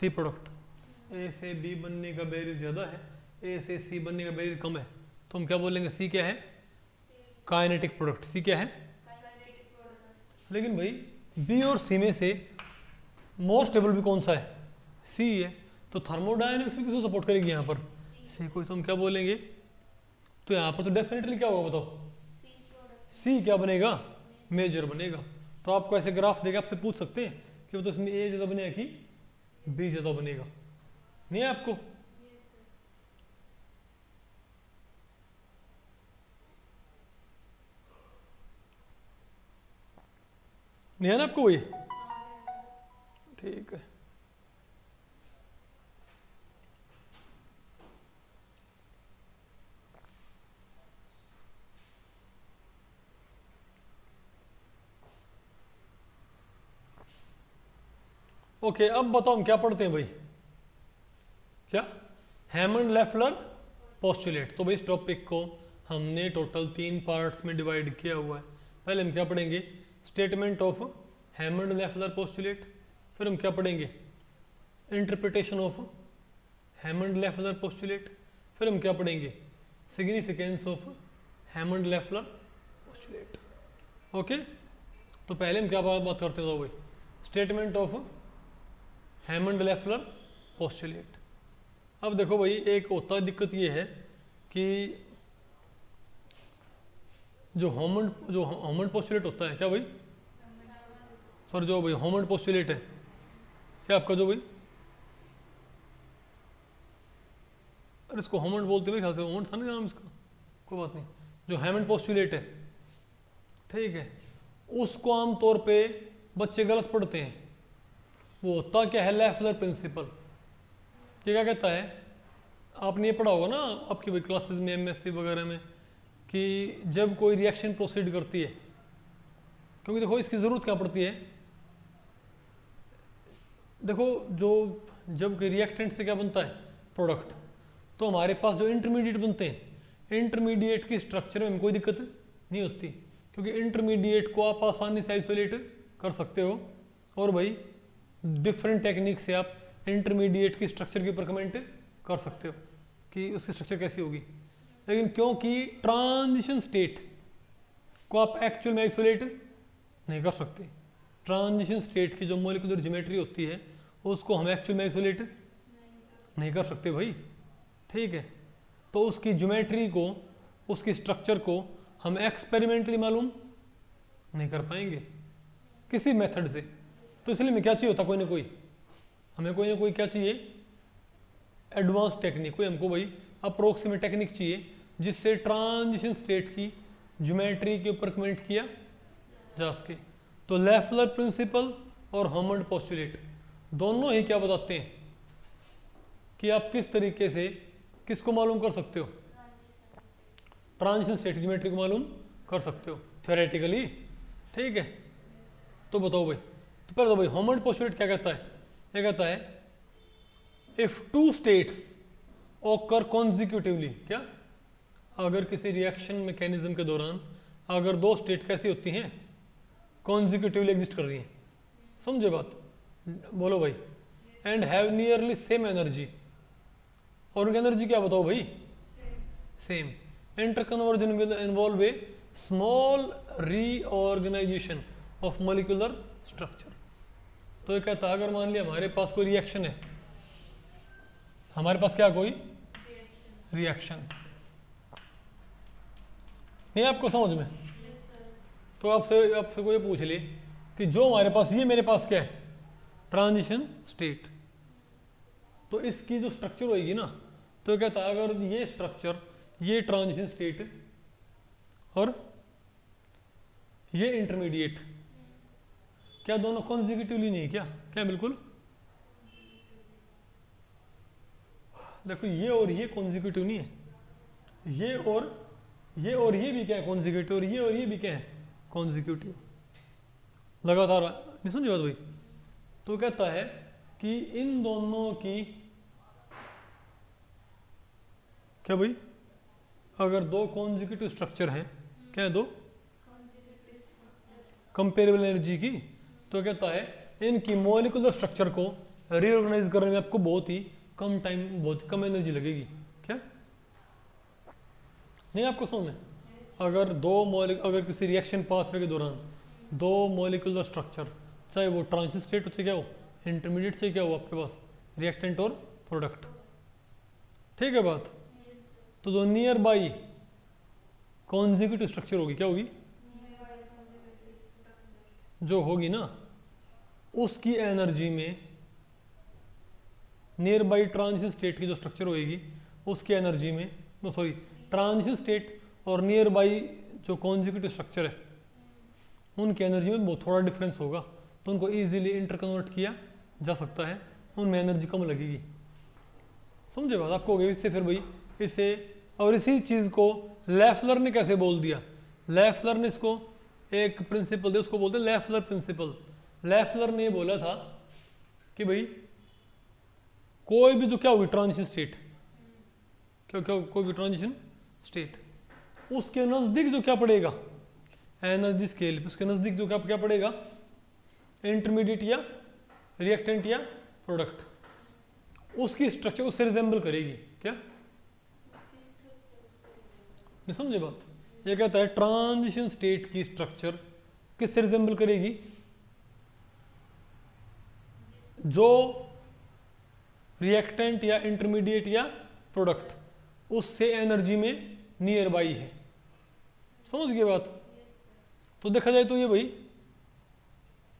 C product A से बी बनने का बैरियर ज़्यादा है। ए से सी बनने का बैरियर कम है। तो हम क्या बोलेंगे? सी क्या है? काइनेटिक प्रोडक्ट सी क्या है? लेकिन भाई बी और सी में से मोस्ट स्टेबल भी कौन सा है? सी है। तो थर्मोडायनेमिक्स भी किसको सपोर्ट करेगी यहाँ पर? सी को तो हम क्या बोलेंगे? तो यहाँ पर तो डेफिनेटली क्या होगा बताओ? सी क्या बनेगा? मेजर बनेगा। तो आपको ऐसे ग्राफ देगा आपसे पूछ सकते हैं कि मतलब इसमें ए ज़्यादा बनेगा कि बी ज़्यादा बनेगा। नहीं है आपको? नहीं है ना आपको वही ठीक है। ओके okay, अब बताओ हम क्या पढ़ते हैं भाई? क्या? हैमंड लेफलर पोस्टुलेट तो भाई इस टॉपिक को हमने टोटल तीन पार्ट्स में डिवाइड किया हुआ है। पहले हम क्या पढ़ेंगे? Statement of Hammond Leffler postulate फिर हम क्या पढ़ेंगे? Interpretation of Hammond Leffler postulate फिर हम क्या पढ़ेंगे? Significance of Hammond Leffler postulate okay तो पहले हम क्या बात करते तो भाई statement of Hammond Leffler postulate अब देखो भाई, एक होता दिक्कत ये है कि जो होमंड जो होमंड पोस्टुलेट होता है, क्या भाई? सर जो भाई होमंड पोस्टुलेट है। क्या आपका जो भाई? अरे इसको होमंड बोलते हैं ख्याल से होमंड था नाम इसका? कोई बात नहीं। जो हैमंड पोस्टुलेट है, ठीक है। उसको आमतौर पे बच्चे गलत पढ़ते हैं। वो होता क्या है लेफ्लर प्रिंसिपल ये क्या कहता है? आपने ये पढ़ा होगा ना, आपकी भाई क्लासेस में एमएससी वगैरह में। कि जब कोई रिएक्शन प्रोसीड करती है, क्योंकि देखो इसकी ज़रूरत क्या पड़ती है? देखो जो, जब रिएक्टेंट से क्या बनता है? प्रोडक्ट तो हमारे पास जो इंटरमीडिएट बनते हैं इंटरमीडिएट की स्ट्रक्चर में कोई दिक्कत नहीं होती, क्योंकि इंटरमीडिएट को आप आसानी से आइसोलेट कर सकते हो। और भाई डिफरेंट टेक्निक से आप इंटरमीडिएट की स्ट्रक्चर के ऊपर कमेंट कर सकते हो कि उसकी स्ट्रक्चर कैसी होगी। लेकिन क्योंकि ट्रांजिशन स्टेट को आप एक्चुअल में आइसोलेट नहीं कर सकते। ट्रांजिशन स्टेट की जो मोलिकुलर ज्योमेट्री होती है, उसको हम एक्चुअल में आइसोलेट नहीं कर सकते भाई। ठीक है? तो उसकी ज्योमेट्री को, उसकी स्ट्रक्चर को हम एक्सपेरिमेंटली मालूम नहीं कर पाएँगे। किसी मेथड से। तो इसलिए क्या चाहिए होता कोई ना कोई? हमें कोई ना कोई क्या चाहिए? एडवांस टेक्निक कोई हमको भाई अप्रोक्सीमेट टेक्निक चाहिए। जिससे ट्रांजिशन स्टेट की ज्योमेट्री के ऊपर कमेंट किया जा सके तो लेफ्लर प्रिंसिपल और हमंड पोस्टुलेट दोनों ही क्या बताते हैं? कि आप किस तरीके से किसको मालूम कर सकते हो? ट्रांजिशन स्टेट ज्योमेट्री को मालूम कर सकते हो थ्योरेटिकली ठीक है? तो बताओ भाई। तो पहले तो भाई हमंड पोस्टुलेट क्या कहता है? क्या कहता है? If two states occur consecutively क्या? अगर किसी रिएक्शन मैकेनिज्म के दौरान अगर दो स्टेट कैसी होती हैं कॉन्जिक्यूटिवली एग्जिस्ट कर रही हैं। समझे बात? बोलो भाई। And have nearly same energy और उनकी एनर्जी क्या बताओ भाई? Same interconversion will involve a small reorganisation of molecular structure तो ये कहता अगर मान लिया हमारे पास कोई रिएक्शन है, हमारे पास क्या कोई? रिएक्शन नहीं, आपको समझ में? तो आपसे आपसे कोई पूछ ले कि जो हमारे पास, ये मेरे पास क्या है? ट्रांजिशन स्टेट तो इसकी जो स्ट्रक्चर होगी ना तो कहता है अगर ये स्ट्रक्चर ये ट्रांजिशन स्टेट और ये इंटरमीडिएट क्या दोनों कॉन्जिक्यूटिवली नहीं क्या? क्या बिल्कुल? देखो, ये और ये कॉन्जिक्यूटिव नहीं है। ये और ये और ये भी क्या है कॉन्जिक्यूटिव और ये और ये भी क्या है कॉन्जिक्यूटिव लगातार नहीं समझे बात भाई? तो कहता है कि इन दोनों की, क्या भाई? अगर दो कॉन्जिक्यूटिव स्ट्रक्चर हैं क्या है दो? कंपेरेबल एनर्जी की। तो कहता है, इनकी मोलिकुलर स्ट्रक्चर को रीऑर्गेनाइज करने में आपको बहुत ही कम टाइम बहुत कम एनर्जी लगेगी। नहीं, आपको समझ अगर दो मोलिक अगर किसी रिएक्शन पाथवे के दौरान, दो मोलिकुलर स्ट्रक्चर चाहे वो ट्रांसिट स्टेट से क्या हो इंटरमीडिएट से क्या हो, आपके पास रिएक्टेंट और प्रोडक्ट ठीक है बात? तो जो नियर बाई कॉन्जिक्यूटिव स्ट्रक्चर होगी, क्या होगी? जो होगी ना, उसकी एनर्जी में नियर बाई ट्रांजिशन स्टेट की जो स्ट्रक्चर होगी उसकी एनर्जी में सॉरी ट्रांजिशन स्टेट और नियर बाई जो कॉन्जिक्यूटिव स्ट्रक्चर है, उनकी एनर्जी में बहुत थोड़ा डिफरेंस होगा। तो उनको इजीली इंटरकन्वर्ट किया जा सकता है, उनमें एनर्जी कम लगेगी। समझे बात? आपको इससे फिर भाई इसे और इसी चीज़ को लेफलर ने कैसे बोल दिया? लेफलर ने इसको एक प्रिंसिपल दे, उसको बोलते हैं लेफलर प्रिंसिपल लेफलर ने बोला था कि भाई, कोई भी जो क्या होगी ट्रांजिशन स्टेट क्या क्या, कोई भी ट्रांजिशन स्टेट उसके नज़दीक जो क्या पड़ेगा? एनर्जी स्केल उसके नज़दीक जो क्या क्या पड़ेगा? इंटरमीडिएट या रिएक्टेंट या प्रोडक्ट उसकी स्ट्रक्चर उससे रिजेंबल करेगी। क्या? नहीं समझे बात? ये कहता है ट्रांजिशन स्टेट की स्ट्रक्चर किससे रिजेंबल करेगी? जो रिएक्टेंट या इंटरमीडिएट या प्रोडक्ट उससे एनर्जी में नियर बाई है। समझ गए बात? तो देखा जाए तो ये भाई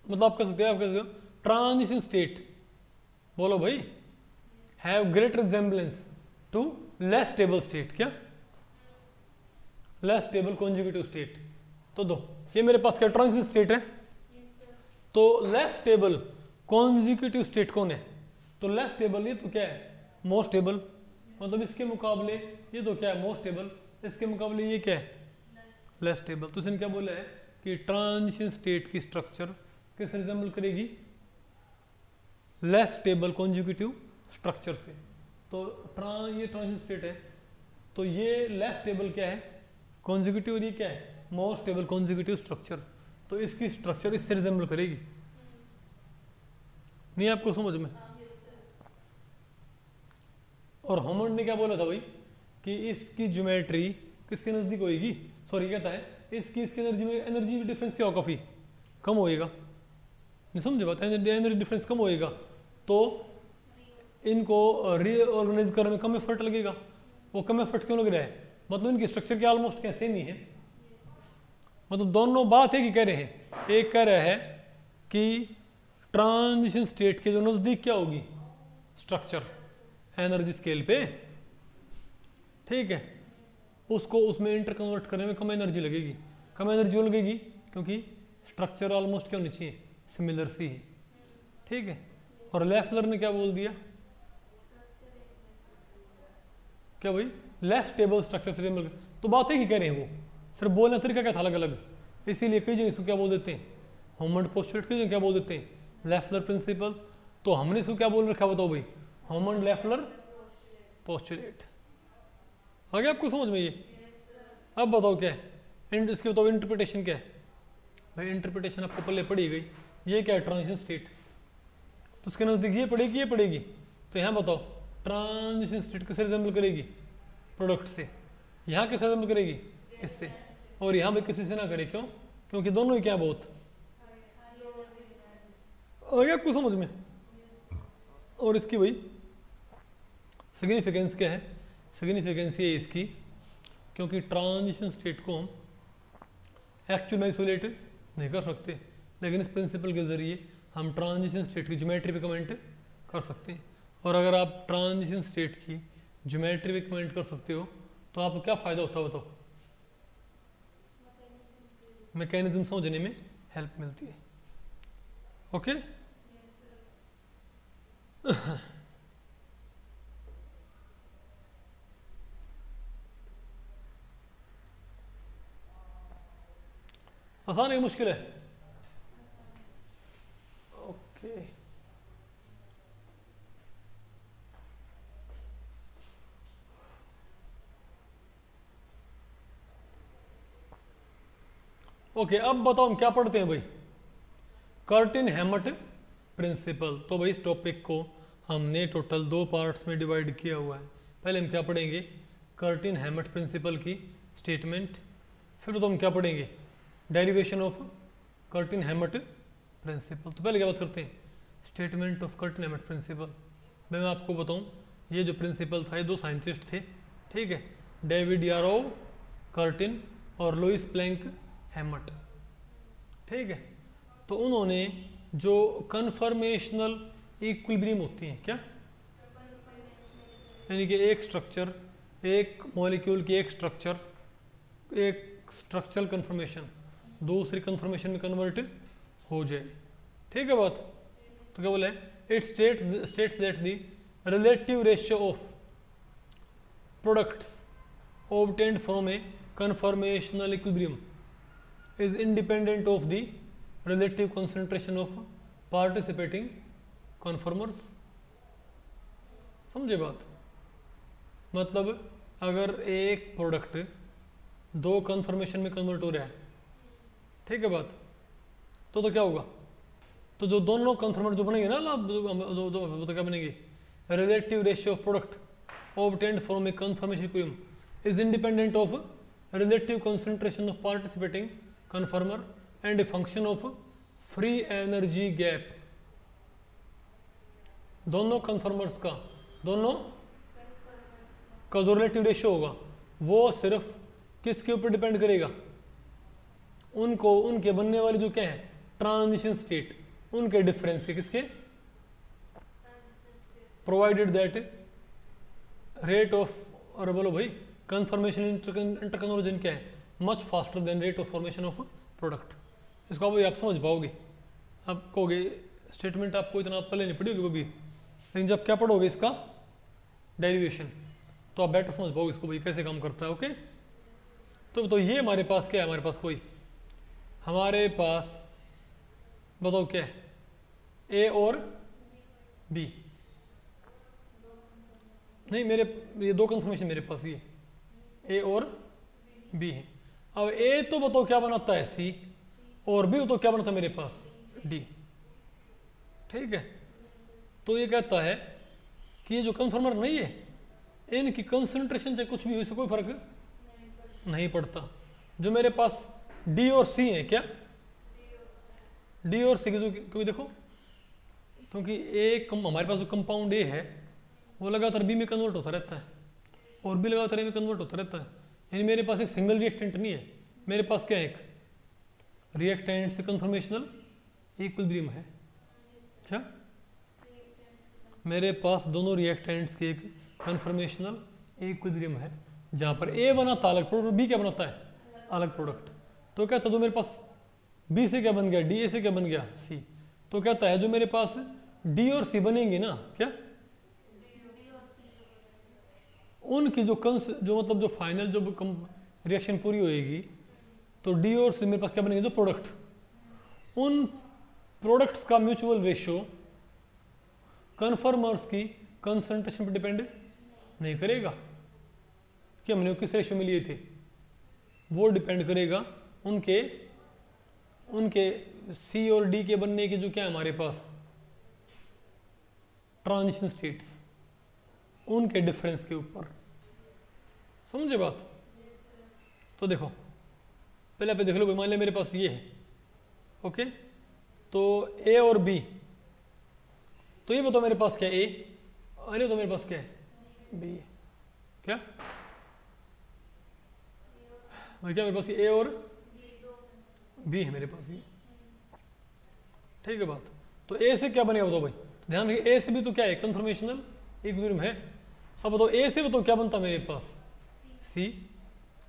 मतलब आप कह सकते हैं, आप कह सकते हो ट्रांजिशन स्टेट बोलो भाई have great resemblance to less stable state क्या? लेस स्टेबल कॉन्जुगेटिव स्टेट तो दो, ये मेरे पास क्या ट्रांजिशन स्टेट है? तो लेस स्टेबल कॉन्जिक्यूटिव स्टेट कौन है? तो लेस स्टेबल ये तो क्या है? मोस्ट स्टेबल मतलब इसके मुकाबले, ये तो क्या है? मोस्ट स्टेबल इसके मुकाबले ये क्या है? लेस स्टेबल तो इसने क्या बोला है कि ट्रांजिशन स्टेट की स्ट्रक्चर किस रिजेंबल करेगी? लेस स्टेबल कॉन्जिक्यूटिव स्ट्रक्चर से। तो ट्रां ये ट्रांजिशन स्टेट है। तो ये लेस स्टेबल क्या है? कॉन्जुगेटिव ये क्या है? मोस्ट स्टेबल कॉन्जुगेटिव स्ट्रक्चर तो इसकी स्ट्रक्चर इससे रिजेंबल करेगी। नहीं आपको समझ में? और होमंड ने क्या बोला था भाई? कि इसकी ज्योमेट्री किसके नज़दीक होएगी? सॉरी कहता है, इसकी इसकी एनर्जी में एनर्जी डिफरेंस क्या होगा काफ़ी? कम होएगा। नहीं समझे बात? एनर्जी डिफरेंस कम होएगा। तो इनको रीऑर्गेनाइज करने में कम एफर्ट लगेगा। वो कम एफर्ट क्यों लग रहा है? मतलब इनकी स्ट्रक्चर के ऑलमोस्ट क्या सेम ही है? मतलब दोनों बात है कि कह रहे हैं। एक कह रहा है कि ट्रांजिशन स्टेट के जो नज़दीक क्या होगी? स्ट्रक्चर एनर्जी स्केल पे। ठीक है? उसको उसमें इंटर कन्वर्ट करने में कम एनर्जी लगेगी। कम एनर्जी लगेगी? क्योंकि स्ट्रक्चर ऑलमोस्ट क्या होनी चाहिए? सिमिलर सी है। ठीक है? और लेफ्लर ने क्या बोल दिया? क्या भाई? लेस स्टेबल स्ट्रक्चर से मिल तो बात है कह रहे हैं वो। सिर्फ़ बोलने तरीका क्या था अलग अलग इसीलिए कई जगह इसको क्या बोल देते हैं? होमंड पोस्टुलेट कई जगह क्या बोल देते हैं? लेफ्लर प्रिंसिपल तो हमने इसको क्या बोल रखा बताओ भाई? होमंड लेफ्लर पोस्टुलेट आ गया आपको समझ में ये? अब बताओ क्या है? इसके बताओ इंटरप्रिटेशन क्या है? भाई इंटरप्रिटेशन आपको पहले पढ़ी गई। ये क्या है? ट्रांजिशन स्टेट तो उसके नज़दीक ये पड़ेगी ये पड़ेगी तो यहाँ बताओ ट्रांजिशन स्टेट किससे रिजेंबल करेगी? प्रोडक्ट से। यहाँ किससे रिजेंबल करेगी? इससे। और यहाँ भी किसी से ना करे, क्यों? क्योंकि दोनों ही क्या बहुत? आ गया आपको समझ में? और इसकी भाई सिग्निफिकेंस क्या है? सिग्निफिकेंस ये इसकी, क्योंकि ट्रांजिशन स्टेट को हम एक्चुअल में आइसोलेट नहीं कर सकते, लेकिन इस प्रिंसिपल के ज़रिए हम ट्रांजिशन स्टेट की ज्योमेट्री पे कमेंट कर सकते हैं। और अगर आप ट्रांजिशन स्टेट की ज्योमेट्री पे कमेंट कर सकते हो तो आपको क्या फ़ायदा होता है बताओ? मैकेनिज्म समझने में हेल्प मिलती है। ओके आसान है मुश्किल है ओके ओके अब बताओ हम क्या पढ़ते हैं भाई कर्टिन हेमट प्रिंसिपल तो भाई इस टॉपिक को हमने टोटल दो पार्ट्स में डिवाइड किया हुआ है पहले हम क्या पढ़ेंगे कर्टिन हेमट प्रिंसिपल की स्टेटमेंट फिर तो हम क्या पढ़ेंगे derivation of Curtin Hammett principle तो पहले क्या बात करते हैं? Statement of Curtin Hammett principle मैं आपको बताऊँ, ये जो प्रिंसिपल था, ये दो साइंटिस्ट थे, ठीक है? डेविड यारो कर्टिन और लुइस प्लैंक हैमट ठीक है? तो उन्होंने जो कन्फर्मेशनल इक्विलिब्रियम होती हैं, क्या? यानी कि एक स्ट्रक्चर एक मॉलिक्यूल की एक स्ट्रक्चर एक स्ट्रक्चरल कन्फर्मेशन दूसरी कंफर्मेशन में कन्वर्ट हो जाए। ठीक है बात? तो क्या बोले? It state states that the relative ratio of products obtained from a conformational equilibrium is independent of the relative concentration of participating conformers समझे बात? मतलब अगर एक प्रोडक्ट दो कन्फर्मेशन में कन्वर्ट हो रहा है ठीक है बात। तो तो क्या होगा? तो जो दोनों कन्फर्मर जो बनेंगे ना दो, दो, तो क्या बनेंगे? Relative ratio of product obtained from a conformation equilibrium is independent of relative concentration of participating conformer and a function of free energy gap. दोनों कन्फर्मर्स का दोनों का जो रिलेटिव रेशियो होगा। वो सिर्फ़ किसके ऊपर डिपेंड करेगा? उनको, उनके बनने वाले जो क्या है? ट्रांजिशन स्टेट उनके डिफरेंस के किसके? प्रोवाइडेड दैट रेट ऑफ़ और बोलो भाई कन्फर्मेशन इंटरकन्वर्जन क्या है? Much faster than rate of formation of product इसको आप आप समझ पाओगे। आप कहोगे स्टेटमेंट आपको इतना पहले नहीं पड़ी होगी वो भी। लेकिन जब क्या पढ़ोगे इसका? डेरिवेशन तो आप बेटर समझ पाओगे इसको भाई, कैसे काम करता है ओके तो तो ये हमारे पास क्या है? हमारे पास कोई हमारे पास बताओ क्या है? ए और बी। नहीं, मेरे, ये दो कंफर्मेशन मेरे पास ये ए और बी है। अब ए तो बताओ क्या बनाता है? सी। और बी तो क्या बनाता है? मेरे पास डी। ठीक है? तो ये कहता है कि ये जो कंफर्मर नहीं है, इनकी कंसंट्रेशन चाहे कुछ भी हो इससे कोई फ़र्क नहीं पड़ता। जो मेरे पास डी और सी है क्या? डी और सी जो क्योंकि देखो, क्योंकि ए हमारे पास जो कंपाउंड ए है, वो लगातार बी में कन्वर्ट होता रहता है और भी लगातार ए में कन्वर्ट होता रहता है। यानी मेरे पास एक सिंगल रिएक्टेंट नहीं है, मेरे पास क्या है एक? रिएक्टेंट से कन्फर्मेशनल इक्विलिब्रियम है। क्या मेरे पास दोनों रिएक्टेंट्स के एक कन्फर्मेशनल इक्विलिब्रियम है, जहाँ पर ए बनाता अलग प्रोडक्ट बी क्या बनाता है? अलग प्रोडक्ट तो कहता जो मेरे पास बी से क्या बन गया? डी ए से क्या बन गया? सी तो कहता है, जो मेरे पास डी और सी बनेंगे ना, क्या? उनकी जो कंस जो मतलब जो फाइनल जो कम रिएक्शन पूरी होएगी तो डी और सी मेरे पास क्या बनेंगे? जो प्रोडक्ट उन प्रोडक्ट्स का म्यूचुअल रेशियो कन्फर्मर्स की कंसंट्रेशन पर डिपेंड नहीं करेगा। कि हमने किस रेशियो में लिए थे? वो डिपेंड करेगा उनके उनके सी और डी के बनने के जो क्या हमारे पास? ट्रांजिशन स्टेट्स उनके डिफरेंस के ऊपर। समझे बात? तो देखो, पहले आप देख लो, मान लिया मेरे पास ये है ओके तो ए और बी तो ये बताओ मेरे पास क्या ए अरे तो मेरे पास क्या है? बी क्या? क्या मेरे पास ए और बी है मेरे पास, ये। ठीक है बात। तो ए से क्या बनेगा बताओ भाई? ध्यान रखिए ए से भी तो क्या है? कंफर्मेशनल एक है। अब बताओ ए से बताओ क्या बनता है मेरे पास? सी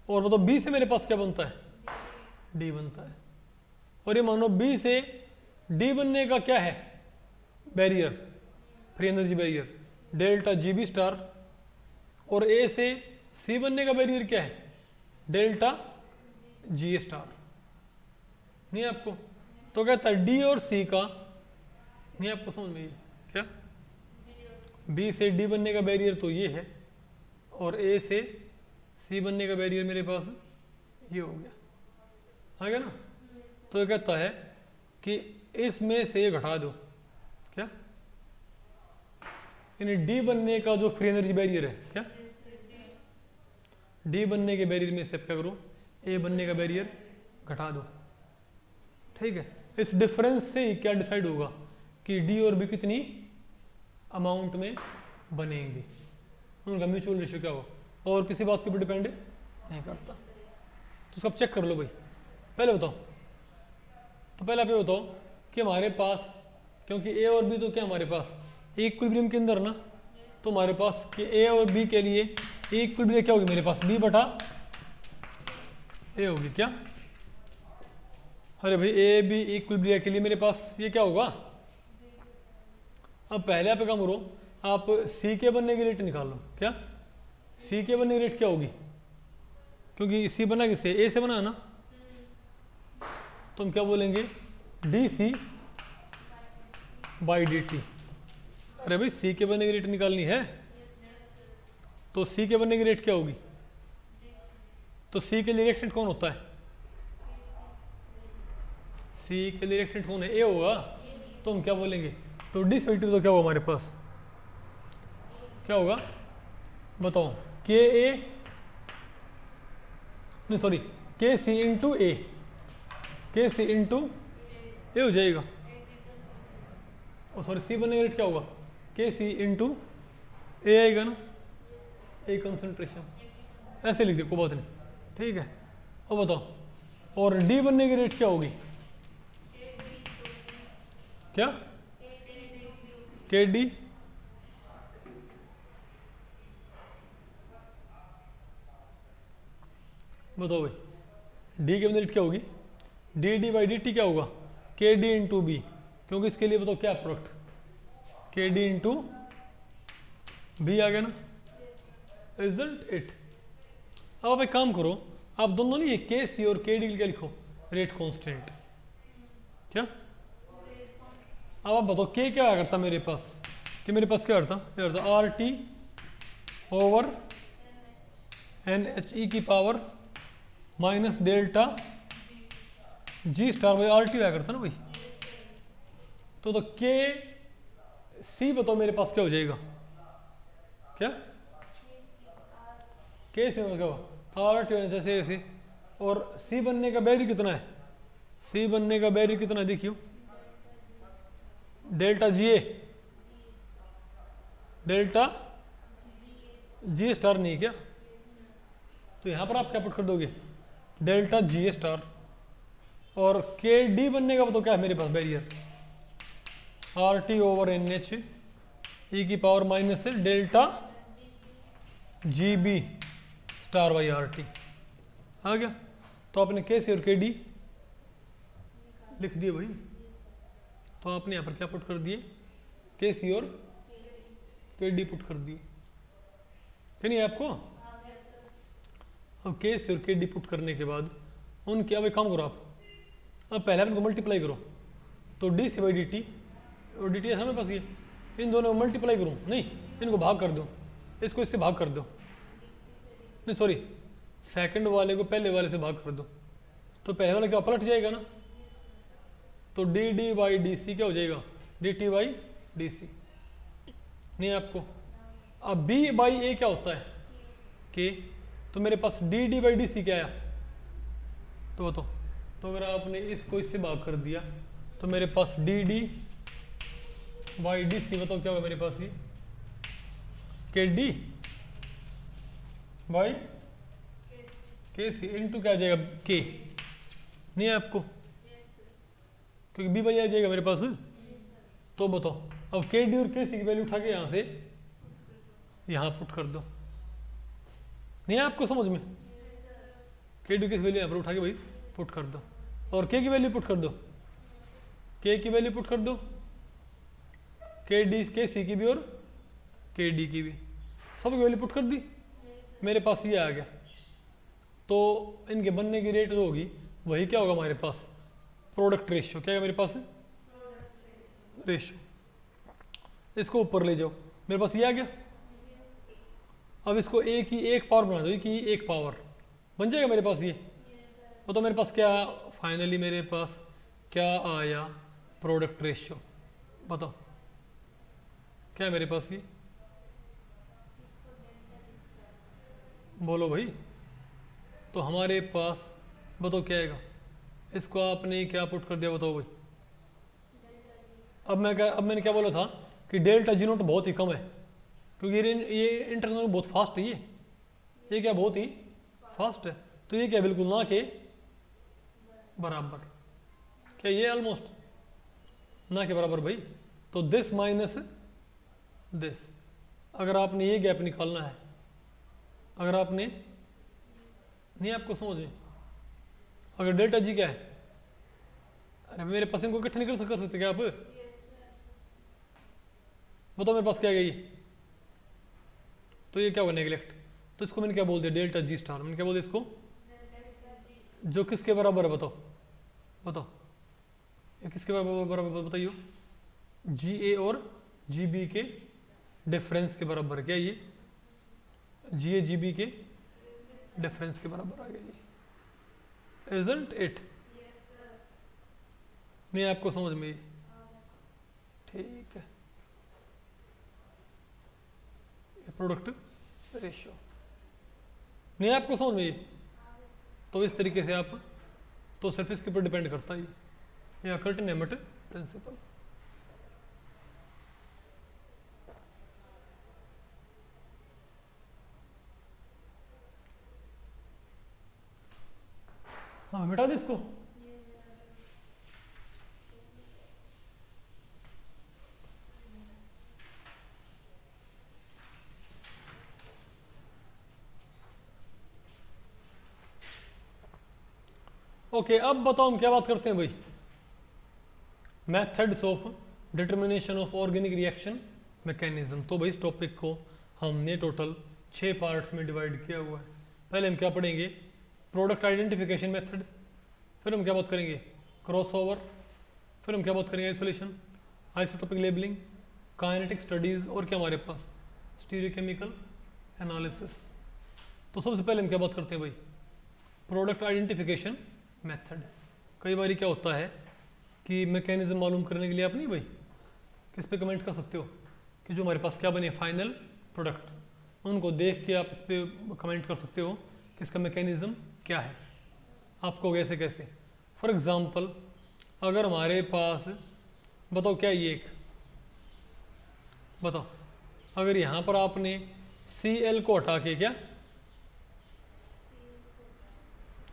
और बताओ बी से मेरे पास क्या बनता है? डी बनता है। और ये मानो बी से डी बनने का क्या है? Barrier free energy barrier delta G B star और ए से सी बनने का बैरियर क्या है? डेल्टा जी स्टार नहीं आपको? तो कहता है डी और सी का। नहीं आपको समझ में क्या? बी से डी बनने का बैरियर तो ये है। और ए से सी बनने का बैरियर मेरे पास ये हो गया। आ गया ना? तो ये कहता है कि इसमें से घटा दो। क्या? यानी डी बनने का जो फ्री एनर्जी बैरियर है, क्या? डी बनने के बैरियर में से क्या करो? ए बनने का बैरियर घटा दो। ठीक है? इस डिफरेंस से ही क्या डिसाइड होगा कि डी और बी कितनी अमाउंट में बनेंगे? उनका म्यूचुअल रेशियो क्या होगा? और किसी बात के ऊपर डिपेंड नहीं करता। तो सब चेक कर लो भाई। पहले बताओ। तो पहले आप ये बताओ कि हमारे पास, क्योंकि ए और बी तो क्या हमारे पास? इक्विलिब्रियम के अंदर ना? तो हमारे पास कि ए और बी के लिए इक्विलिब्रियम क्या होगी? मेरे पास बी बटा ए होगी क्या? अरे भाई ए बी इक्विलिब्रियम के लिए मेरे पास ये क्या होगा? अब पहले आप काम करो, आप सी के बनने की रेट निकालो क्या? सी के बनने की रेट क्या होगी? क्योंकि सी बना किसे ए से बना है ना? तो हम क्या बोलेंगे? D C by D T अरे भाई सी के बनने की रेट निकालनी है? तो सी के बनने की रेट क्या होगी? तो सी के लिए रिएक्टेंट कौन होता है? सी के लिए रिएक्टेंट कौन है ए होगा? तो हम क्या बोलेंगे? तो डी सी तो क्या होगा हमारे पास? क्या होगा? बताओ। के ए नहीं सॉरी के सी इंटू ए के सी इंटू ए हो जाएगा। और सॉरी सी बनने का रेट क्या होगा? के सी इंटू ए आएगा ना? ए कंसंट्रेशन ऐसे लिख दे, कोई बात नहीं। ठीक है। अब बताओ। और डी बनने की रेट क्या होगी? क्या? के डी बताओ भाई। डी के रेट क्या होगी? D D by D T क्या होगा? के डी इंटू बी क्योंकि इसके लिए बताओ क्या प्रोडक्ट के डी इंटू बी आ गया ना? रिज़ल्ट इट अब आप एक काम करो, आप दोनों नहीं के सी और के डी क्या लिखो? रेट कॉन्स्टेंट क्या? अब आप बताओ के क्या करता मेरे पास? कि मेरे पास क्या करता? क्या करता? R T over N H E की power minus delta G star भाई आर टी आया करता ना भाई। तो तो के सी बताओ मेरे पास क्या हो जाएगा? क्या? के सी में क्या? होगा आर टी जैसे ऐसे और सी बनने का बैरी कितना है? सी बनने का बैरी कितना है? देखियो। Delta G A. Delta G star नहीं क्या? तो यहाँ पर आप क्या पुट कर दोगे? Delta G A star. और के डी बनने का तो क्या है मेरे पास barrier R T over N H E की पावर माइनस से delta G B star by R T आ गया? तो आपने के सी और के डी लिख दिए भाई। तो आपने यहाँ पर क्या पुट कर दिए? के सी और के डी पुट कर दिए। नहीं आपको? अब के सी और के डी पुट करने के बाद उनके, अब एक काम करो आप। अब पहले आप इनको मल्टीप्लाई करो। तो D C by D T और डी टी है हमें पास ये। इन दोनों को मल्टीप्लाई करूँ। नहीं, इनको भाग कर दो। इसको इससे भाग कर दो। नहीं सॉरी सेकंड वाले को पहले वाले से भाग कर दो। तो पहले वाला क्या, पलट जाएगा ना? तो D D by D C क्या हो जाएगा? D T by D C. नहीं आपको? अब बी बाई ए क्या होता है? के। तो मेरे पास D D by D C क्या आया तो बताओ। तो अगर आपने इसको इससे भाग कर दिया तो मेरे पास D D by D C, बताओ क्या होगा मेरे पास ये? के डी बाई के सी। इंटू क्या आ जाएगा? के। नहीं आपको? क्योंकि बी बाई आ जाएगा मेरे पास। तो बताओ, अब के डी और के सी की वैल्यू उठा के यहाँ से यहाँ पुट कर दो। नहीं आपको समझ में? के डी की वैल्यू यहाँ पर उठा के भाई पुट कर दो। और के की वैल्यू पुट कर दो। के की वैल्यू पुट कर दो। के डी के सी की भी और के डी की भी। सब की वैल्यू पुट कर दी। मेरे पास ये आ गया। तो इनके बनने की रेट जो होगी, वही क्या होगा हमारे पास? प्रोडक्ट रेशियो, क्या है मेरे पास? रेशियो। इसको ऊपर ले जाओ। मेरे पास ये आ गया? अब इसको ए की एक पावर बना दो। की एक पावर बन जाएगा मेरे पास ये? वो तो मेरे पास क्या फाइनली मेरे पास क्या आया प्रोडक्ट रेशियो बताओ। क्या है मेरे पास ये? बोलो भाई। तो हमारे पास, बताओ क्या आएगा? इसको आपने क्या पुट कर दिया बताओ भाई? अब मैं क्या, अब मैंने क्या बोला था कि डेल्टा जी नोट बहुत ही कम है, क्योंकि ये इंटरनल बहुत फास्ट है ये। ये क्या बहुत ही फास्ट है? तो ये क्या बिल्कुल ना के बराबर। क्या ये ऑलमोस्ट ना के बराबर भाई? तो दिस माइनस दिस अगर आपने ये गैप निकालना है, अगर आपने, नहीं, आपको समझ अगर डेल्टा जी क्या है? अरे मेरे पास इनको इकट्ठे निकल कर सकते क्या आप? बताओ मेरे पास क्या ये? तो ये क्या होगा नेग्लेक्ट तो इसको मैंने क्या बोल दिया? डेल्टा जी स्टार मैंने क्या बोल दिया इसको? जो किसके बराबर है, बताओ। बताओ। ये किसके बराबर बराबर बताइए जी ए और जी बी के डिफरेंस के बराबर क्या ये? जी ए जी बी के डिफरेंस के बराबर आ गया ये। इजंट इट नहीं आपको समझ में। ठीक है। प्रोडक्ट रेशियो नहीं आपको समझ में। तो इस तरीके से आप तो सिर्फ़ के ऊपर डिपेंड करता है। या कर्टन एमट प्रिंसिपल हाँ मिटा दे इसको। ओके अब बताओ हम क्या बात करते हैं भाई? Methods of determination of organic reaction mechanism तो भाई इस टॉपिक को हमने टोटल छः पार्ट्स में डिवाइड किया हुआ है। पहले हम क्या पढ़ेंगे? प्रोडक्ट आइडेंटिफिकेशन मेथड फिर हम क्या बात करेंगे? क्रॉसओवर फिर हम क्या बात करेंगे? Isolation isotopic labelling kinetic studies और क्या हमारे पास? स्टीरियोकेमिकल एनालिसिस तो सबसे पहले हम क्या बात करते हैं भाई? Product identification method. कई बार क्या होता है कि मैकेनिज्म मालूम करने के लिए आप नहीं भाई, किस पे कमेंट कर सकते हो कि जो हमारे पास क्या बने फाइनल प्रोडक्ट उनको देख के आप इस पर कमेंट कर सकते हो कि इसका मैकेनिज्म क्या है। आपको कैसे कैसे? फॉर एग्ज़ाम्पल अगर हमारे पास, बताओ क्या ये एक? बताओ, अगर यहाँ पर आपने सी एल को हटा के क्या?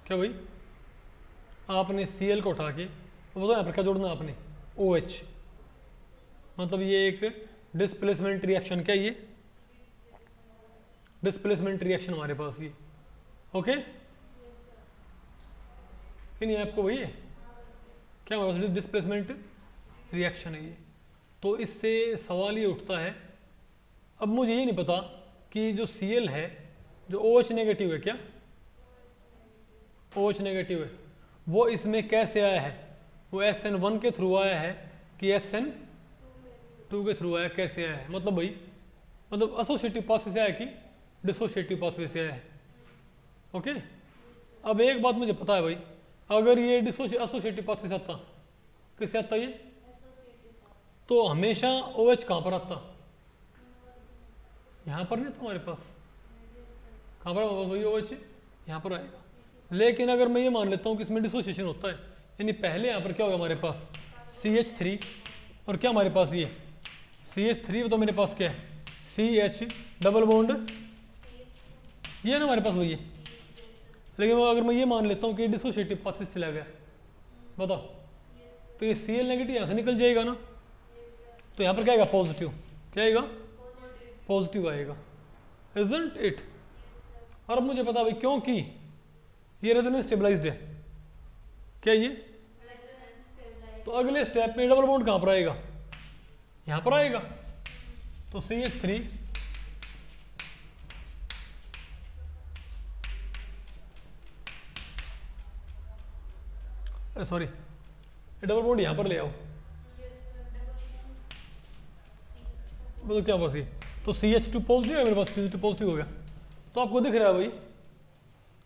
क्या भाई? आपने सी एल को उठा के तो बताओ यहाँ पर क्या जोड़ना आपने ओ OH मतलब ये एक डिस्प्लेसमेंट रिएक्शन क्या ये? डिस्प्लेसमेंट रिएक्शन हमारे पास ये। ओके कि नहीं, आपको वही है? क्या हमारे पास डिस्प्लेसमेंट रिएक्शन है ये। तो इससे सवाल ये उठता है, अब मुझे ये नहीं पता कि जो सी है, जो ओ OH नेगेटिव है क्या? ओ OH नेगेटिव है। वो इसमें कैसे आया है? वो एस एन वन के थ्रू आया है कि एस एन टू के थ्रू आया, कैसे आया है? मतलब भाई मतलब एसोसिएटिव पाथवे से आया कि डिसोसिएटिव पाथवे से आया है। ओके अब एक बात मुझे पता है भाई, अगर ये एसोसिएटिव पाथवे से आता, किससे आता ये? तो हमेशा ओ OH कहाँ पर आता? यहाँ पर नहीं था हमारे पास? कहाँ पर वही ओ OH यहाँ पर आएगा। लेकिन अगर मैं ये मान लेता हूँ कि इसमें डिसोसिएशन होता है, यानी पहले यहाँ पर क्या होगा हमारे पास? सी एच थ्री और क्या हमारे पास ये? सी एच थ्री तो मेरे पास क्या है? सी एच डबल बॉन्ड ये ना हमारे पास वही है। लेकिन अगर मैं ये मान लेता हूँ कि डिसोसिएटिव पाथ चला गया, बताओ। तो ये सी एल नेगेटिव यहाँ से निकल जाएगा ना? तो यहाँ पर क्या आएगा? पॉजिटिव क्या आएगा? पॉजिटिव आएगा। रिज़ल्ट इट और अब मुझे पता भाई, क्योंकि ये रेजोनेंस स्टेबलाइज्ड है। क्या ये? तो अगले स्टेप में डबल बॉन्ड कहाँ पर आएगा? यहाँ पर आएगा। तो सी एच थ्री अरे सॉरी डबल बॉन्ड यहाँ पर ले आओ। तो क्या बस ये तो सी एच टू पॉजिटिव है, मेरे पास सी एच टू पॉजिटिव हो गया। तो आपको दिख रहा है भाई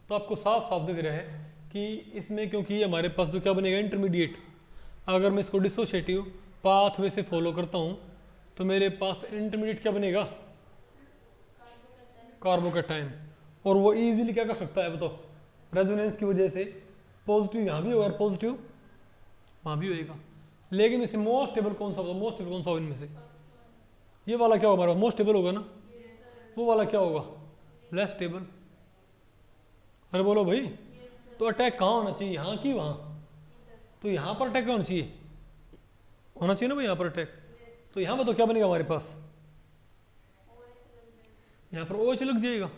तो आपको साफ़ साफ़ दिख रहा है कि इसमें क्योंकि हमारे पास तो क्या बनेगा इंटरमीडिएट अगर मैं इसको डिसोशिएटिव पाथवे से फॉलो करता हूँ तो मेरे पास इंटरमीडिएट क्या बनेगा? कार्बोकटाइन और वो इजीली क्या कर सकता है, बताओ? रेजोनेंस की वजह से पॉजिटिव यहाँ भी होगा पॉजिटिव वहाँ भी होएगा। लेकिन इसमें मोस्ट स्टेबल कौन सा होगा? मोस्ट स्टेबल कौन सा होगा इनमें से? ये वाला क्या होगा हमारा मोस्ट स्टेबल होगा ना? वो वाला क्या होगा? लेस स्टेबल अरे बोलो भाई तो अटैक कहाँ होना चाहिए? यहाँ की वहाँ? तो यहाँ पर अटैक होना चाहिए। होना चाहिए ना भाई यहाँ पर अटैक तो यहाँ पर तो क्या बनेगा हमारे पास? यहाँ पर ओ एच लग जाएगा।